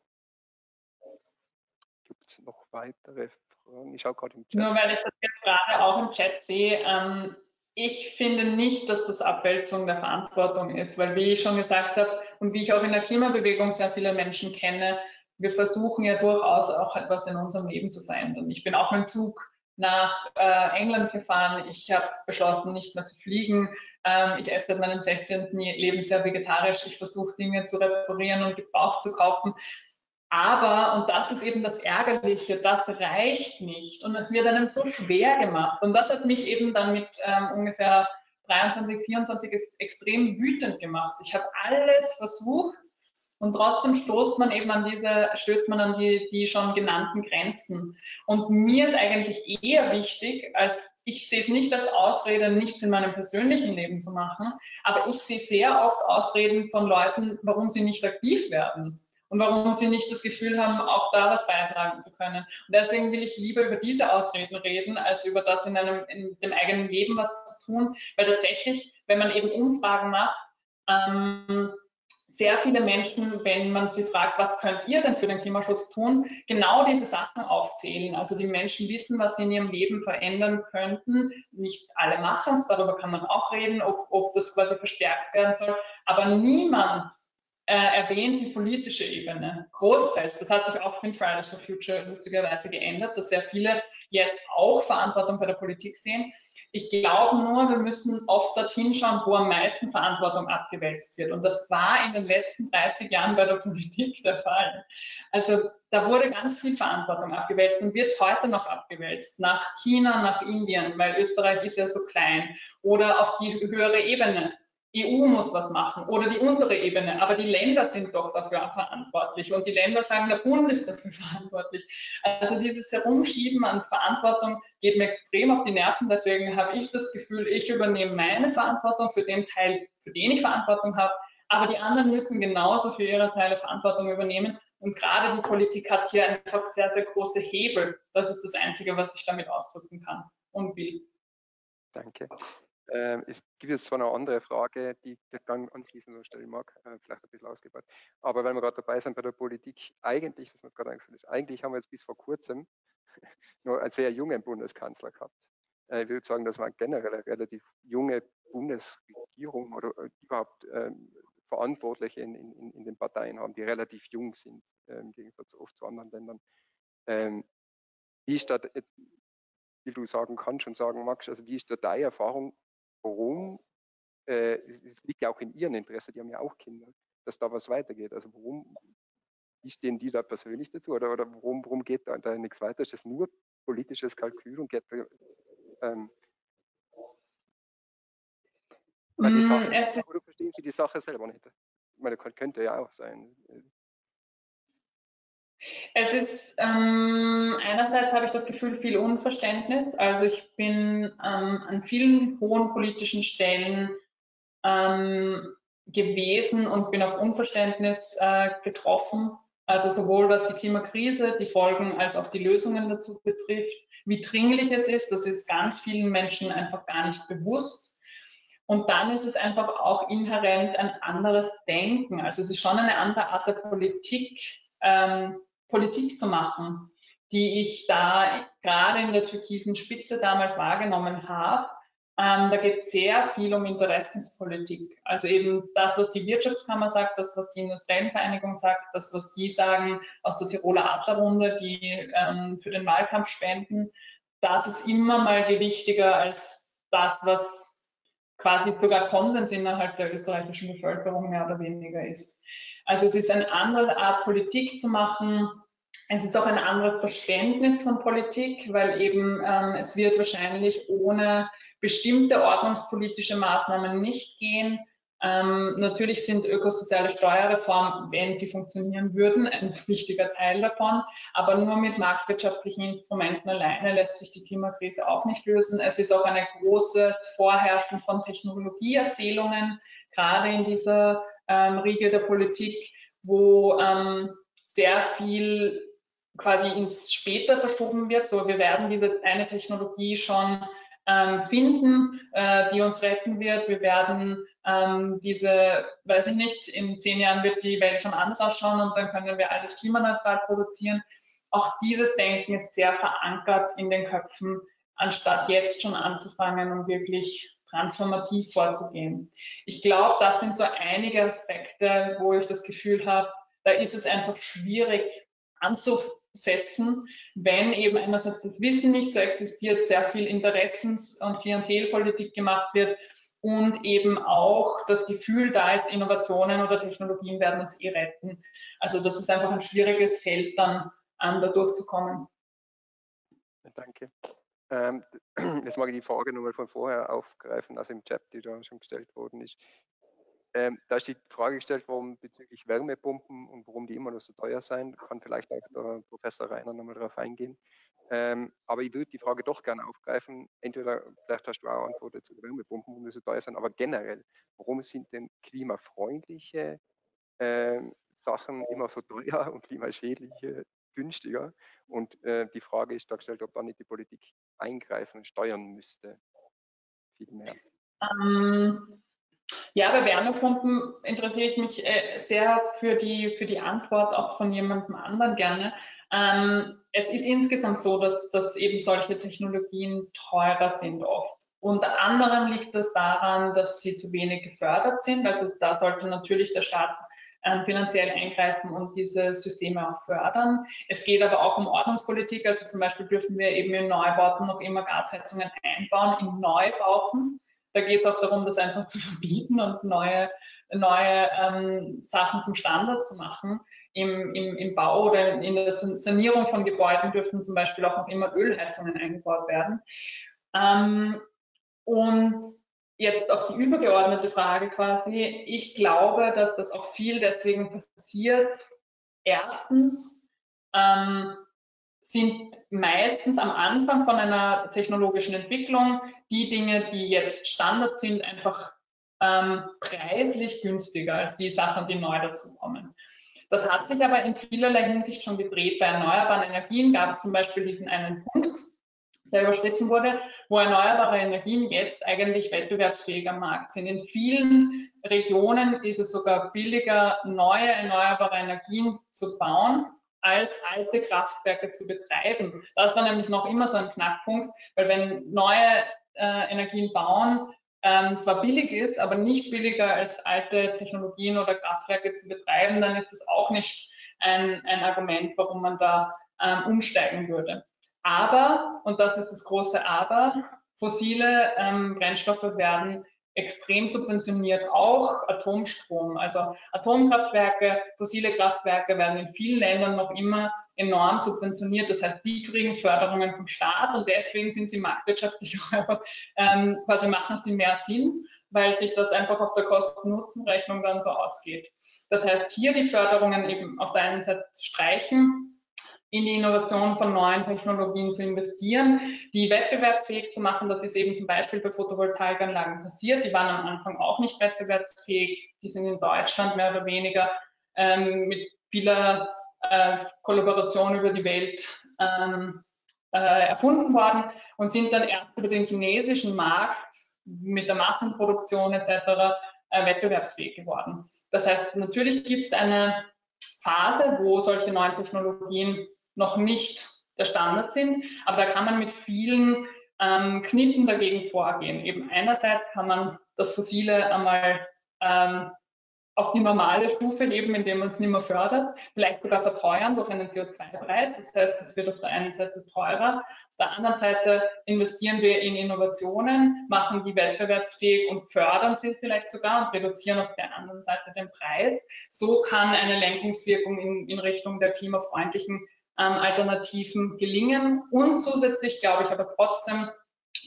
Gibt es noch weitere Fragen? Ich schaue gerade im Chat. Nur weil ich das jetzt gerade auch im Chat sehe, ähm, ich finde nicht, dass das Abwälzung der Verantwortung ist, weil wie ich schon gesagt habe und wie ich auch in der Klimabewegung sehr viele Menschen kenne, wir versuchen ja durchaus auch etwas in unserem Leben zu verändern. Ich bin auch dem Zug nach äh, England gefahren. Ich habe beschlossen, nicht mehr zu fliegen. Ähm, ich esse seit meinem 16. Lebensjahr vegetarisch. Ich versuche Dinge zu reparieren und gebraucht zu kaufen. Aber, und das ist eben das Ärgerliche, das reicht nicht. Und es wird einem so schwer gemacht. Und das hat mich eben dann mit ähm, ungefähr 23, 24 extrem wütend gemacht. Ich habe alles versucht, und trotzdem stoßt man eben an diese, stößt man an die, die schon genannten Grenzen. Und mir ist eigentlich eher wichtig, als ich sehe es nicht als Ausrede, nichts in meinem persönlichen Leben zu machen, aber ich sehe sehr oft Ausreden von Leuten, warum sie nicht aktiv werden und warum sie nicht das Gefühl haben, auch da was beitragen zu können. Und deswegen will ich lieber über diese Ausreden reden, als über das in, einem, in dem eigenen Leben was zu tun, weil tatsächlich, wenn man eben Umfragen macht, ähm, sehr viele Menschen, wenn man sie fragt, was könnt ihr denn für den Klimaschutz tun, genau diese Sachen aufzählen. Also die Menschen wissen, was sie in ihrem Leben verändern könnten. Nicht alle machen es, darüber kann man auch reden, ob, ob das quasi verstärkt werden soll. Aber niemand äh, erwähnt die politische Ebene. Großteils, das hat sich auch mit Fridays for Future lustigerweise geändert, dass sehr viele jetzt auch Verantwortung bei der Politik sehen. Ich glaube nur, wir müssen oft dorthin schauen, wo am meisten Verantwortung abgewälzt wird. Und das war in den letzten 30 Jahren bei der Politik der Fall. Also da wurde ganz viel Verantwortung abgewälzt und wird heute noch abgewälzt. Nach China, nach Indien, weil Österreich ist ja so klein. Oder auf die höhere Ebene. EU muss was machen oder die untere Ebene, aber die Länder sind doch dafür verantwortlich und die Länder sagen, der Bund ist dafür verantwortlich. Also dieses Herumschieben an Verantwortung geht mir extrem auf die Nerven, deswegen habe ich das Gefühl, ich übernehme meine Verantwortung für den Teil, für den ich Verantwortung habe, aber die anderen müssen genauso für ihre Teile Verantwortung übernehmen und gerade die Politik hat hier einfach sehr, sehr große Hebel. Das ist das Einzige, was ich damit ausdrücken kann und will. Danke. Ähm, es gibt jetzt zwar noch eine andere Frage, die ich dann anschließend stellen mag, äh, vielleicht ein bisschen ausgebaut. Aber weil wir gerade dabei sind bei der Politik, eigentlich, was mir gerade eingefallen ist, eigentlich haben wir jetzt bis vor kurzem nur einen sehr jungen Bundeskanzler gehabt. Äh, ich würde sagen, dass wir generell eine relativ junge Bundesregierung oder äh, überhaupt ähm, Verantwortliche in, in, in, den Parteien haben, die relativ jung sind, äh, im Gegensatz oft zu anderen Ländern. Ähm, wie ist da wie du sagen kannst und sagen magst, also wie ist da deine Erfahrung warum, äh, es, es, liegt ja auch in ihrem Interesse, die haben ja auch Kinder, dass da was weitergeht. Also warum, stehen die da persönlich dazu oder, oder warum, warum geht da, da nichts weiter? Ist das nur politisches Kalkül und geht ähm, weil die Sache, mm, oder verstehen Sie die Sache selber nicht? Ich meine, könnte ja auch sein. Es ist ähm, einerseits habe ich das Gefühl viel Unverständnis. Also ich bin ähm, an vielen hohen politischen Stellen ähm, gewesen und bin auf Unverständnis äh, getroffen. Also sowohl was die Klimakrise, die Folgen als auch die Lösungen dazu betrifft. Wie dringlich es ist, das ist ganz vielen Menschen einfach gar nicht bewusst. Und dann ist es einfach auch inhärent ein anderes Denken. Also es ist schon eine andere Art der Politik, ähm, Politik zu machen, die ich da gerade in der türkisen Spitze damals wahrgenommen habe. Ähm, da geht sehr viel um Interessenspolitik. Also eben das, was die Wirtschaftskammer sagt, das, was die Industriellenvereinigung sagt, das, was die sagen aus der Tiroler Adlerrunde, die ähm, für den Wahlkampf spenden, das ist immer mal gewichtiger als das, was quasi sogar Konsens innerhalb der österreichischen Bevölkerung mehr oder weniger ist. Also es ist eine andere Art, Politik zu machen. Es ist auch ein anderes Verständnis von Politik, weil eben ähm, es wird wahrscheinlich ohne bestimmte ordnungspolitische Maßnahmen nicht gehen. Ähm, natürlich sind ökosoziale Steuerreformen, wenn sie funktionieren würden, ein wichtiger Teil davon. Aber nur mit marktwirtschaftlichen Instrumenten alleine lässt sich die Klimakrise auch nicht lösen. Es ist auch ein großes Vorherrschen von Technologieerzählungen, gerade in dieser ähm, Riege der Politik, wo ähm, sehr viel quasi ins Später verschoben wird. So, wir werden diese eine Technologie schon ähm, finden, äh, die uns retten wird. Wir werden ähm, diese, weiß ich nicht, in zehn Jahren wird die Welt schon anders ausschauen und dann können wir alles klimaneutral produzieren. Auch dieses Denken ist sehr verankert in den Köpfen, anstatt jetzt schon anzufangen und wirklich transformativ vorzugehen. Ich glaube, das sind so einige Aspekte, wo ich das Gefühl habe, da ist es einfach schwierig anzusetzen, wenn eben einerseits das Wissen nicht so existiert, sehr viel Interessens- und Klientelpolitik gemacht wird und eben auch das Gefühl da ist, Innovationen oder Technologien werden uns eh retten. Also das ist einfach ein schwieriges Feld dann, um, da durchzukommen. Danke. Ähm, jetzt mag ich die Frage nochmal von vorher aufgreifen, also im Chat, die da schon gestellt worden ist. Ähm, da ist die Frage gestellt worden bezüglich Wärmepumpen und warum die immer noch so teuer sein. Kann vielleicht auch der Professor Reiner nochmal darauf eingehen. Ähm, aber ich würde die Frage doch gerne aufgreifen. Entweder, vielleicht hast du auch Antworten zu Wärmepumpen, warum die so teuer sind, aber generell, warum sind denn klimafreundliche äh, Sachen immer so teuer und klimaschädliche günstiger? Und äh, die Frage ist da gestellt, ob da nicht die Politik eingreifen, steuern müsste. Viel mehr. Ähm, ja, bei Wärmepumpen interessiere ich mich äh, sehr für die, für die Antwort auch von jemandem anderen gerne. Ähm, es ist insgesamt so, dass, dass eben solche Technologien teurer sind oft. Unter anderem liegt das daran, dass sie zu wenig gefördert sind. Also da sollte natürlich der Staat ähm, finanziell eingreifen und diese Systeme auch fördern. Es geht aber auch um Ordnungspolitik. Also zum Beispiel dürfen wir eben in Neubauten noch immer Gasheizungen einbauen, in Neubauten. Da geht es auch darum, das einfach zu verbieten und neue, neue ähm, Sachen zum Standard zu machen im, im, im Bau oder in der Sanierung von Gebäuden dürften zum Beispiel auch noch immer Ölheizungen eingebaut werden. Ähm, und jetzt auf die übergeordnete Frage quasi. Ich glaube, dass das auch viel deswegen passiert. Erstens ähm, sind meistens am Anfang von einer technologischen Entwicklung die Dinge, die jetzt Standard sind, einfach ähm, preislich günstiger als die Sachen, die neu dazukommen. Das hat sich aber in vielerlei Hinsicht schon gedreht. Bei erneuerbaren Energien gab es zum Beispiel diesen einen Punkt, der überschritten wurde, wo erneuerbare Energien jetzt eigentlich wettbewerbsfähig am Markt sind. In vielen Regionen ist es sogar billiger, neue erneuerbare Energien zu bauen, als alte Kraftwerke zu betreiben. Das war nämlich noch immer so ein Knackpunkt, weil wenn neue Energien bauen, ähm, zwar billig ist, aber nicht billiger als alte Technologien oder Kraftwerke zu betreiben, dann ist das auch nicht ein, ein Argument, warum man da ähm, umsteigen würde. Aber, und das ist das große Aber, fossile ähm, Brennstoffe werden extrem subventioniert, auch Atomstrom. Also Atomkraftwerke, fossile Kraftwerke werden in vielen Ländern noch immer enorm subventioniert. Das heißt, die kriegen Förderungen vom Staat und deswegen sind sie marktwirtschaftlich auch einfach, ähm, quasi machen sie mehr Sinn, weil sich das einfach auf der Kosten-Nutzen-Rechnung dann so ausgeht. Das heißt, hier die Förderungen eben auf der einen Seite streichen, in die Innovation von neuen Technologien zu investieren, die wettbewerbsfähig zu machen. Das ist eben zum Beispiel bei Photovoltaikanlagen passiert. Die waren am Anfang auch nicht wettbewerbsfähig. Die sind in Deutschland mehr oder weniger ähm, mit vieler äh, Kollaboration über die Welt ähm, äh, erfunden worden und sind dann erst über den chinesischen Markt mit der Massenproduktion etc. Äh, wettbewerbsfähig geworden. Das heißt, natürlich gibt es eine Phase, wo solche neuen Technologien noch nicht der Standard sind, aber da kann man mit vielen ähm, Kniffen dagegen vorgehen. Eben einerseits kann man das Fossile einmal ähm, auf die normale Stufe heben, indem man es nicht mehr fördert, vielleicht sogar verteuern durch einen CO2-Preis. Das heißt, es wird auf der einen Seite teurer. Auf der anderen Seite investieren wir in Innovationen, machen die wettbewerbsfähig und fördern sie vielleicht sogar und reduzieren auf der anderen Seite den Preis. So kann eine Lenkungswirkung in, in Richtung der klimafreundlichen ähm, Alternativen gelingen. Und zusätzlich glaube ich aber trotzdem,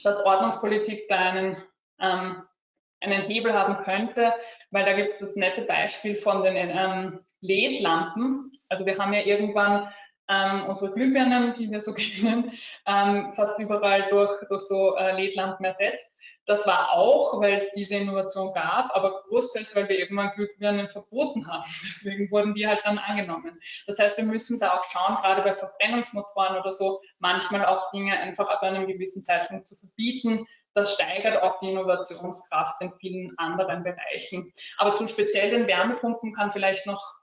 dass Ordnungspolitik da einen ähm, einen Hebel haben könnte, weil da gibt es das nette Beispiel von den ähm, LED-Lampen. Also wir haben ja irgendwann ähm, unsere Glühbirnen, die wir so kennen, ähm, fast überall durch, durch so äh, LED-Lampen ersetzt. Das war auch, weil es diese Innovation gab, aber großteils, weil wir irgendwann Glühbirnen verboten haben. Deswegen wurden die halt dann angenommen. Das heißt, wir müssen da auch schauen, gerade bei Verbrennungsmotoren oder so, manchmal auch Dinge einfach ab einem gewissen Zeitpunkt zu verbieten, das steigert auch die Innovationskraft in vielen anderen Bereichen. Aber zum speziellen Wärmepumpen kann vielleicht noch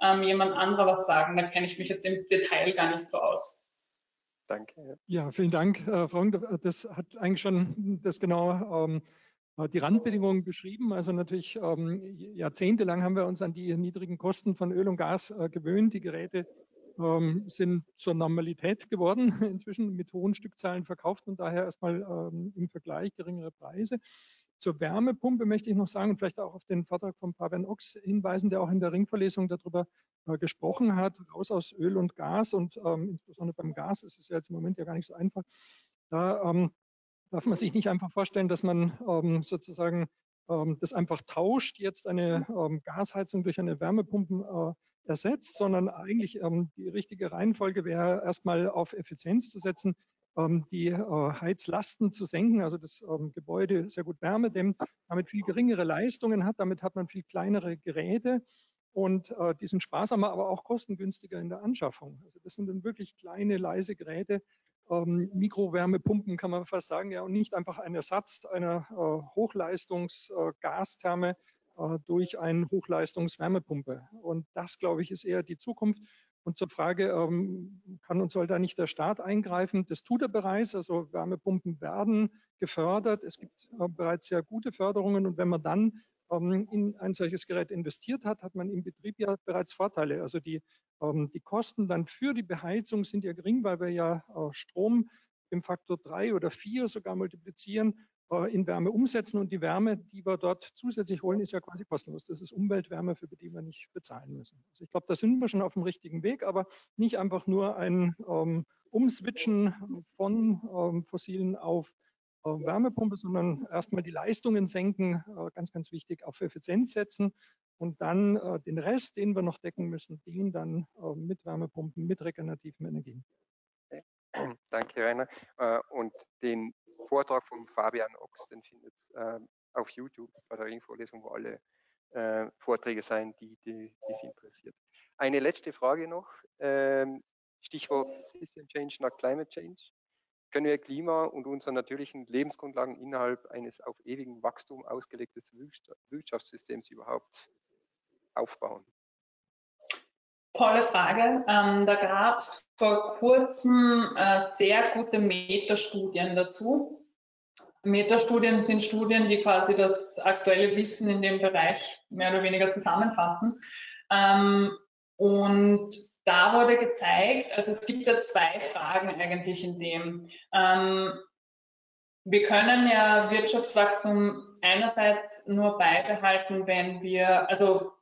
ähm, jemand anderer was sagen. Da kenne ich mich jetzt im Detail gar nicht so aus. Danke. Ja, vielen Dank, äh, Frank. Das hat eigentlich schon das genau ähm, die Randbedingungen beschrieben. Also natürlich ähm, jahrzehntelang haben wir uns an die niedrigen Kosten von Öl und Gas äh, gewöhnt. Die Geräte ähm, sind zur Normalität geworden, inzwischen mit hohen Stückzahlen verkauft und daher erstmal ähm, im Vergleich geringere Preise. Zur Wärmepumpe möchte ich noch sagen vielleicht auch auf den Vortrag von Fabian Ochs hinweisen, der auch in der Ringverlesung darüber äh, gesprochen hat, raus aus Öl und Gas und ähm, insbesondere beim Gas ist es ja jetzt im Moment ja gar nicht so einfach. Da ähm, darf man sich nicht einfach vorstellen, dass man ähm, sozusagen ähm, das einfach tauscht, jetzt eine ähm, Gasheizung durch eine Wärmepumpe äh, ersetzt, sondern eigentlich ähm, die richtige Reihenfolge wäre erstmal auf Effizienz zu setzen, die äh, Heizlasten zu senken, also das ähm, Gebäude sehr gut Wärme dämmt, damit viel geringere Leistungen hat, damit hat man viel kleinere Geräte und äh, die sind sparsamer, aber auch kostengünstiger in der Anschaffung. Also das sind dann wirklich kleine, leise Geräte, ähm, Mikrowärmepumpen kann man fast sagen, ja, und nicht einfach ein Ersatz einer äh, Hochleistungs-Gastherme, durch eine Hochleistungswärmepumpe. Und das, glaube ich, ist eher die Zukunft. Und zur Frage, ähm, kann und soll da nicht der Staat eingreifen? Das tut er bereits. Also Wärmepumpen werden gefördert. Es gibt äh, bereits sehr gute Förderungen. Und wenn man dann ähm, in ein solches Gerät investiert hat, hat man im Betrieb ja bereits Vorteile. Also die, ähm, die Kosten dann für die Beheizung sind ja gering, weil wir ja äh, Strom im Faktor drei oder vier sogar multiplizieren in Wärme umsetzen und die Wärme, die wir dort zusätzlich holen, ist ja quasi kostenlos. Das ist Umweltwärme, für die wir nicht bezahlen müssen. Also ich glaube, da sind wir schon auf dem richtigen Weg, aber nicht einfach nur ein ähm, Umswitchen von ähm, fossilen auf äh, Wärmepumpe, sondern erstmal die Leistungen senken, äh, ganz, ganz wichtig, auf Effizienz setzen und dann äh, den Rest, den wir noch decken müssen, den dann äh, mit Wärmepumpen, mit regenerativen Energien. Danke, Rainer. Äh, und den Vortrag von Fabian Ochs, den findet äh, auf YouTube bei der Ringvorlesung, wo alle äh, Vorträge sein, die, die es interessiert. Eine letzte Frage noch. Ähm, Stichwort System Change nach Climate Change. Können wir Klima und unsere natürlichen Lebensgrundlagen innerhalb eines auf ewigen Wachstum ausgelegtes Wirtschaftssystems überhaupt aufbauen? Tolle Frage. Ähm, da gab es vor kurzem äh, sehr gute Metastudien dazu. Metastudien sind Studien, die quasi das aktuelle Wissen in dem Bereich mehr oder weniger zusammenfassen. Ähm, und da wurde gezeigt, also es gibt ja zwei Fragen eigentlich in dem. Ähm, wir können ja Wirtschaftswachstum einerseits nur beibehalten, wenn wir, also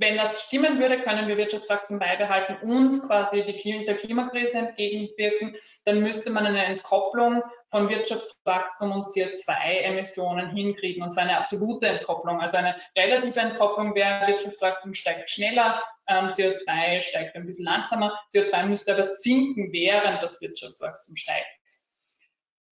wenn das stimmen würde, können wir Wirtschaftswachstum beibehalten und quasi die, der Klimakrise entgegenwirken, dann müsste man eine Entkopplung von Wirtschaftswachstum und CO2-Emissionen hinkriegen, und zwar eine absolute Entkopplung. Also eine relative Entkopplung wäre, Wirtschaftswachstum steigt schneller, ähm, CO2 steigt ein bisschen langsamer, CO2 müsste aber sinken, während das Wirtschaftswachstum steigt.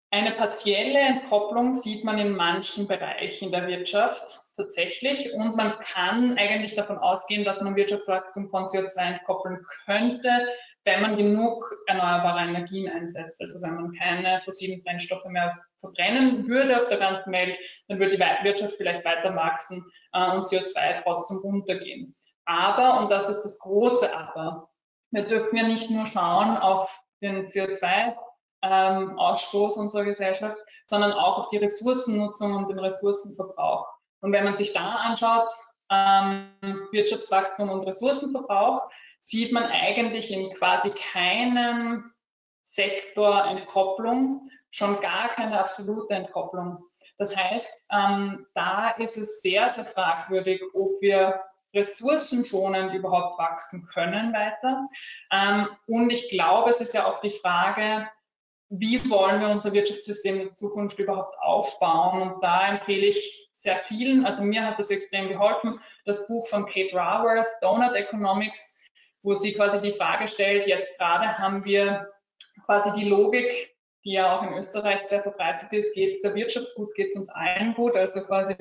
Eine partielle Entkopplung sieht man in manchen Bereichen der Wirtschaft tatsächlich und man kann eigentlich davon ausgehen, dass man Wirtschaftswachstum von CO2 entkoppeln könnte, wenn man genug erneuerbare Energien einsetzt. Also wenn man keine fossilen Brennstoffe mehr verbrennen würde auf der ganzen Welt, dann würde die Wirtschaft vielleicht weiter wachsen äh, und CO2 trotzdem runtergehen. Aber, und das ist das große Aber, wir dürfen ja nicht nur schauen auf den CO2 ähm, Ausstoß unserer Gesellschaft, sondern auch auf die Ressourcennutzung und den Ressourcenverbrauch. Und wenn man sich da anschaut, ähm, Wirtschaftswachstum und Ressourcenverbrauch, sieht man eigentlich in quasi keinem Sektor Entkopplung, schon gar keine absolute Entkopplung. Das heißt, ähm, da ist es sehr, sehr fragwürdig, ob wir ressourcenschonend überhaupt wachsen können weiter. Ähm, und ich glaube, es ist ja auch die Frage, wie wollen wir unser Wirtschaftssystem in Zukunft überhaupt aufbauen? Und da empfehle ich sehr vielen, also mir hat das extrem geholfen, das Buch von Kate Raworth, Donut Economics, wo sie quasi die Frage stellt, jetzt gerade haben wir quasi die Logik, die ja auch in Österreich sehr verbreitet ist, geht es der Wirtschaft gut, geht es uns allen gut, also quasi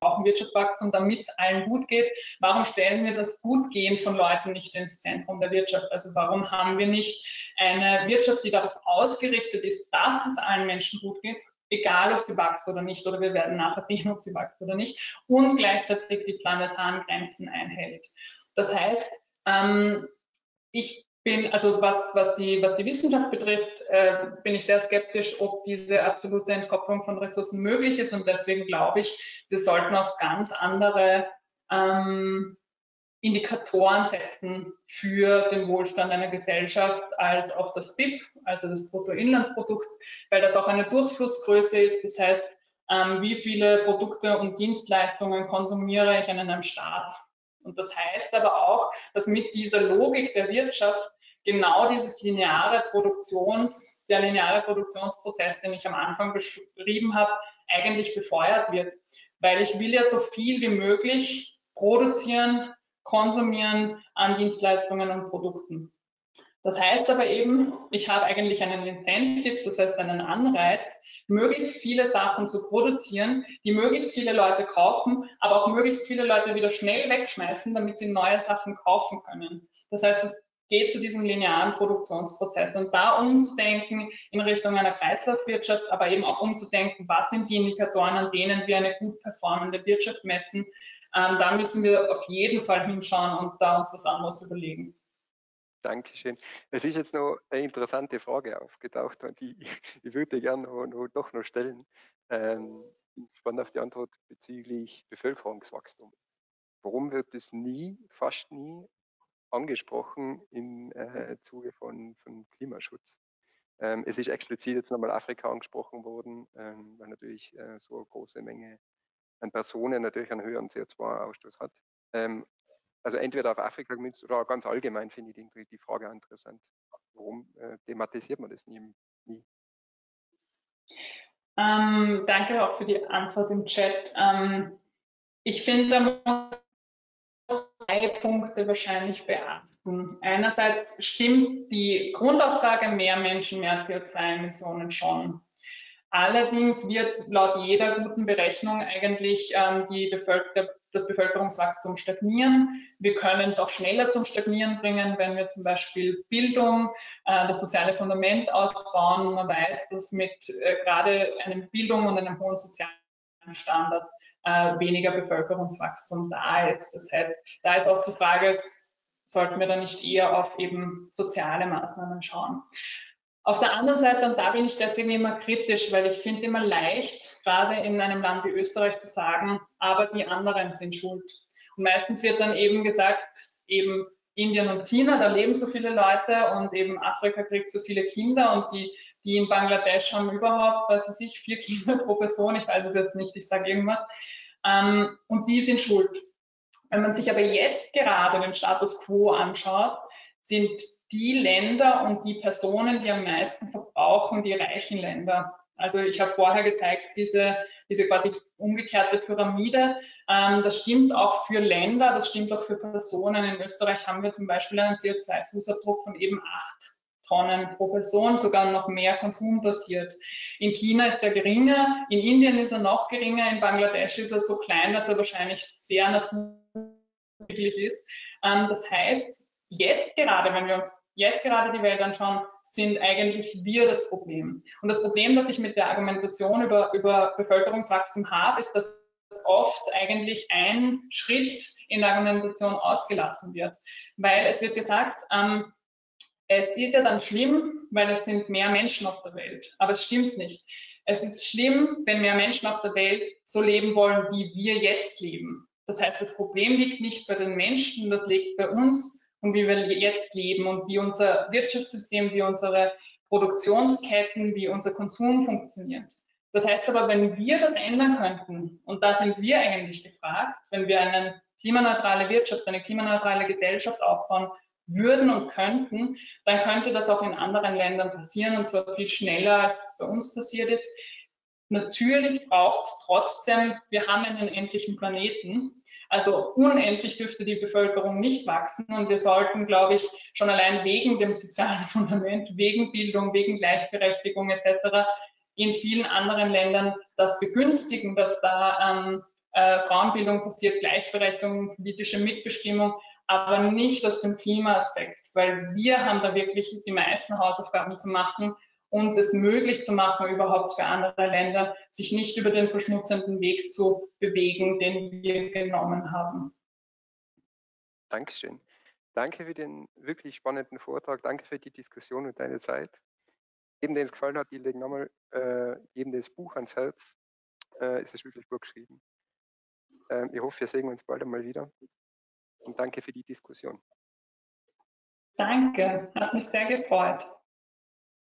brauchen Wirtschaftswachstum, damit es allen gut geht. Warum stellen wir das Gutgehen von Leuten nicht ins Zentrum der Wirtschaft? Also warum haben wir nicht eine Wirtschaft, die darauf ausgerichtet ist, dass es allen Menschen gut geht, egal ob sie wächst oder nicht, oder wir werden nachher sehen, ob sie wächst oder nicht, und gleichzeitig die planetaren Grenzen einhält. Das heißt, ähm, ich bin, also was, was, die, was die Wissenschaft betrifft, äh, bin ich sehr skeptisch, ob diese absolute Entkopplung von Ressourcen möglich ist. Und deswegen glaube ich, wir sollten auf ganz andere ähm, Indikatoren setzen für den Wohlstand einer Gesellschaft als auf das BIP, also das Bruttoinlandsprodukt, weil das auch eine Durchflussgröße ist. Das heißt, ähm, wie viele Produkte und Dienstleistungen konsumiere ich in einem Staat? Und das heißt aber auch, dass mit dieser Logik der Wirtschaft genau dieses lineare Produktions, der lineare Produktionsprozess, den ich am Anfang beschrieben habe, eigentlich befeuert wird. Weil ich will ja so viel wie möglich produzieren, konsumieren an Dienstleistungen und Produkten. Das heißt aber eben, ich habe eigentlich einen Incentive, das heißt einen Anreiz, möglichst viele Sachen zu produzieren, die möglichst viele Leute kaufen, aber auch möglichst viele Leute wieder schnell wegschmeißen, damit sie neue Sachen kaufen können. Das heißt, es geht zu diesem linearen Produktionsprozess und da umzudenken in Richtung einer Kreislaufwirtschaft, aber eben auch umzudenken, was sind die Indikatoren, an denen wir eine gut performende Wirtschaft messen. Ähm, da müssen wir auf jeden Fall hinschauen und da uns was anderes überlegen. Dankeschön. Es ist jetzt noch eine interessante Frage aufgetaucht und die, ich würde gerne noch, noch, doch noch stellen. Ähm, spannend auf die Antwort bezüglich Bevölkerungswachstum. Warum wird es nie, fast nie angesprochen im äh, Zuge von, von Klimaschutz? Ähm, es ist explizit jetzt nochmal Afrika angesprochen worden, ähm, weil natürlich äh, so eine große Menge an Personen natürlich einen höheren CO2-Ausstoß hat. Ähm, also entweder auf Afrika gemünzt oder ganz allgemein finde ich die, die Frage interessant. Warum äh, thematisiert man das nie? nie? Ähm, danke auch für die Antwort im Chat. Ähm, ich finde, da drei Punkte wahrscheinlich beachten. Einerseits stimmt die Grundaussage, mehr Menschen, mehr CO2-Emissionen schon. Allerdings wird laut jeder guten Berechnung eigentlich ähm, die Bevölker das Bevölkerungswachstum stagnieren. Wir können es auch schneller zum Stagnieren bringen, wenn wir zum Beispiel Bildung, äh, das soziale Fundament ausbauen. Man weiß, dass mit äh, gerade einem Bildung und einem hohen sozialen Standard äh, weniger Bevölkerungswachstum da ist. Das heißt, da ist auch die Frage, sollten wir da nicht eher auf eben soziale Maßnahmen schauen. Auf der anderen Seite, und da bin ich deswegen immer kritisch, weil ich finde es immer leicht, gerade in einem Land wie Österreich zu sagen, aber die anderen sind schuld. Und meistens wird dann eben gesagt, eben Indien und China, da leben so viele Leute und eben Afrika kriegt so viele Kinder und die, die in Bangladesch haben überhaupt, was weiß ich, vier Kinder pro Person, ich weiß es jetzt nicht, ich sage irgendwas, ähm, und die sind schuld. Wenn man sich aber jetzt gerade den Status quo anschaut, sind die Länder und die Personen, die am meisten verbrauchen, die reichen Länder. Also ich habe vorher gezeigt, diese, diese quasi umgekehrte Pyramide. Ähm, das stimmt auch für Länder, das stimmt auch für Personen. In Österreich haben wir zum Beispiel einen CO2-Fußabdruck von eben acht Tonnen pro Person, sogar noch mehr konsumbasiert. In China ist er geringer, in Indien ist er noch geringer, in Bangladesch ist er so klein, dass er wahrscheinlich sehr natürlich ist. Ähm, das heißt, jetzt gerade, wenn wir uns jetzt gerade die Welt anschauen, sind eigentlich wir das Problem. Und das Problem, das ich mit der Argumentation über, über Bevölkerungswachstum habe, ist, dass oft eigentlich ein Schritt in der Argumentation ausgelassen wird. Weil es wird gesagt, ähm, es ist ja dann schlimm, weil es sind mehr Menschen auf der Welt. Aber es stimmt nicht. Es ist schlimm, wenn mehr Menschen auf der Welt so leben wollen, wie wir jetzt leben. Das heißt, das Problem liegt nicht bei den Menschen, das liegt bei uns und wie wir jetzt leben und wie unser Wirtschaftssystem, wie unsere Produktionsketten, wie unser Konsum funktioniert. Das heißt aber, wenn wir das ändern könnten, und da sind wir eigentlich gefragt, wenn wir eine klimaneutrale Wirtschaft, eine klimaneutrale Gesellschaft aufbauen würden und könnten, dann könnte das auch in anderen Ländern passieren und zwar viel schneller, als es bei uns passiert ist. Natürlich braucht es trotzdem, wir haben einen endlichen Planeten, also unendlich dürfte die Bevölkerung nicht wachsen und wir sollten, glaube ich, schon allein wegen dem sozialen Fundament, wegen Bildung, wegen Gleichberechtigung etc. in vielen anderen Ländern das begünstigen, dass da ähm, äh, Frauenbildung passiert, Gleichberechtigung, politische Mitbestimmung, aber nicht aus dem Klimaaspekt, weil wir haben da wirklich die meisten Hausaufgaben zu machen und es möglich zu machen, überhaupt für andere Länder, sich nicht über den verschmutzenden Weg zu bewegen, den wir genommen haben. Dankeschön. Danke für den wirklich spannenden Vortrag. Danke für die Diskussion und deine Zeit. Jedem, den es gefallen hat, ich lege nochmal äh, jedem das Buch ans Herz. Äh, es ist wirklich gut geschrieben. Äh, ich hoffe, wir sehen uns bald einmal wieder. Und danke für die Diskussion. Danke, hat mich sehr gefreut.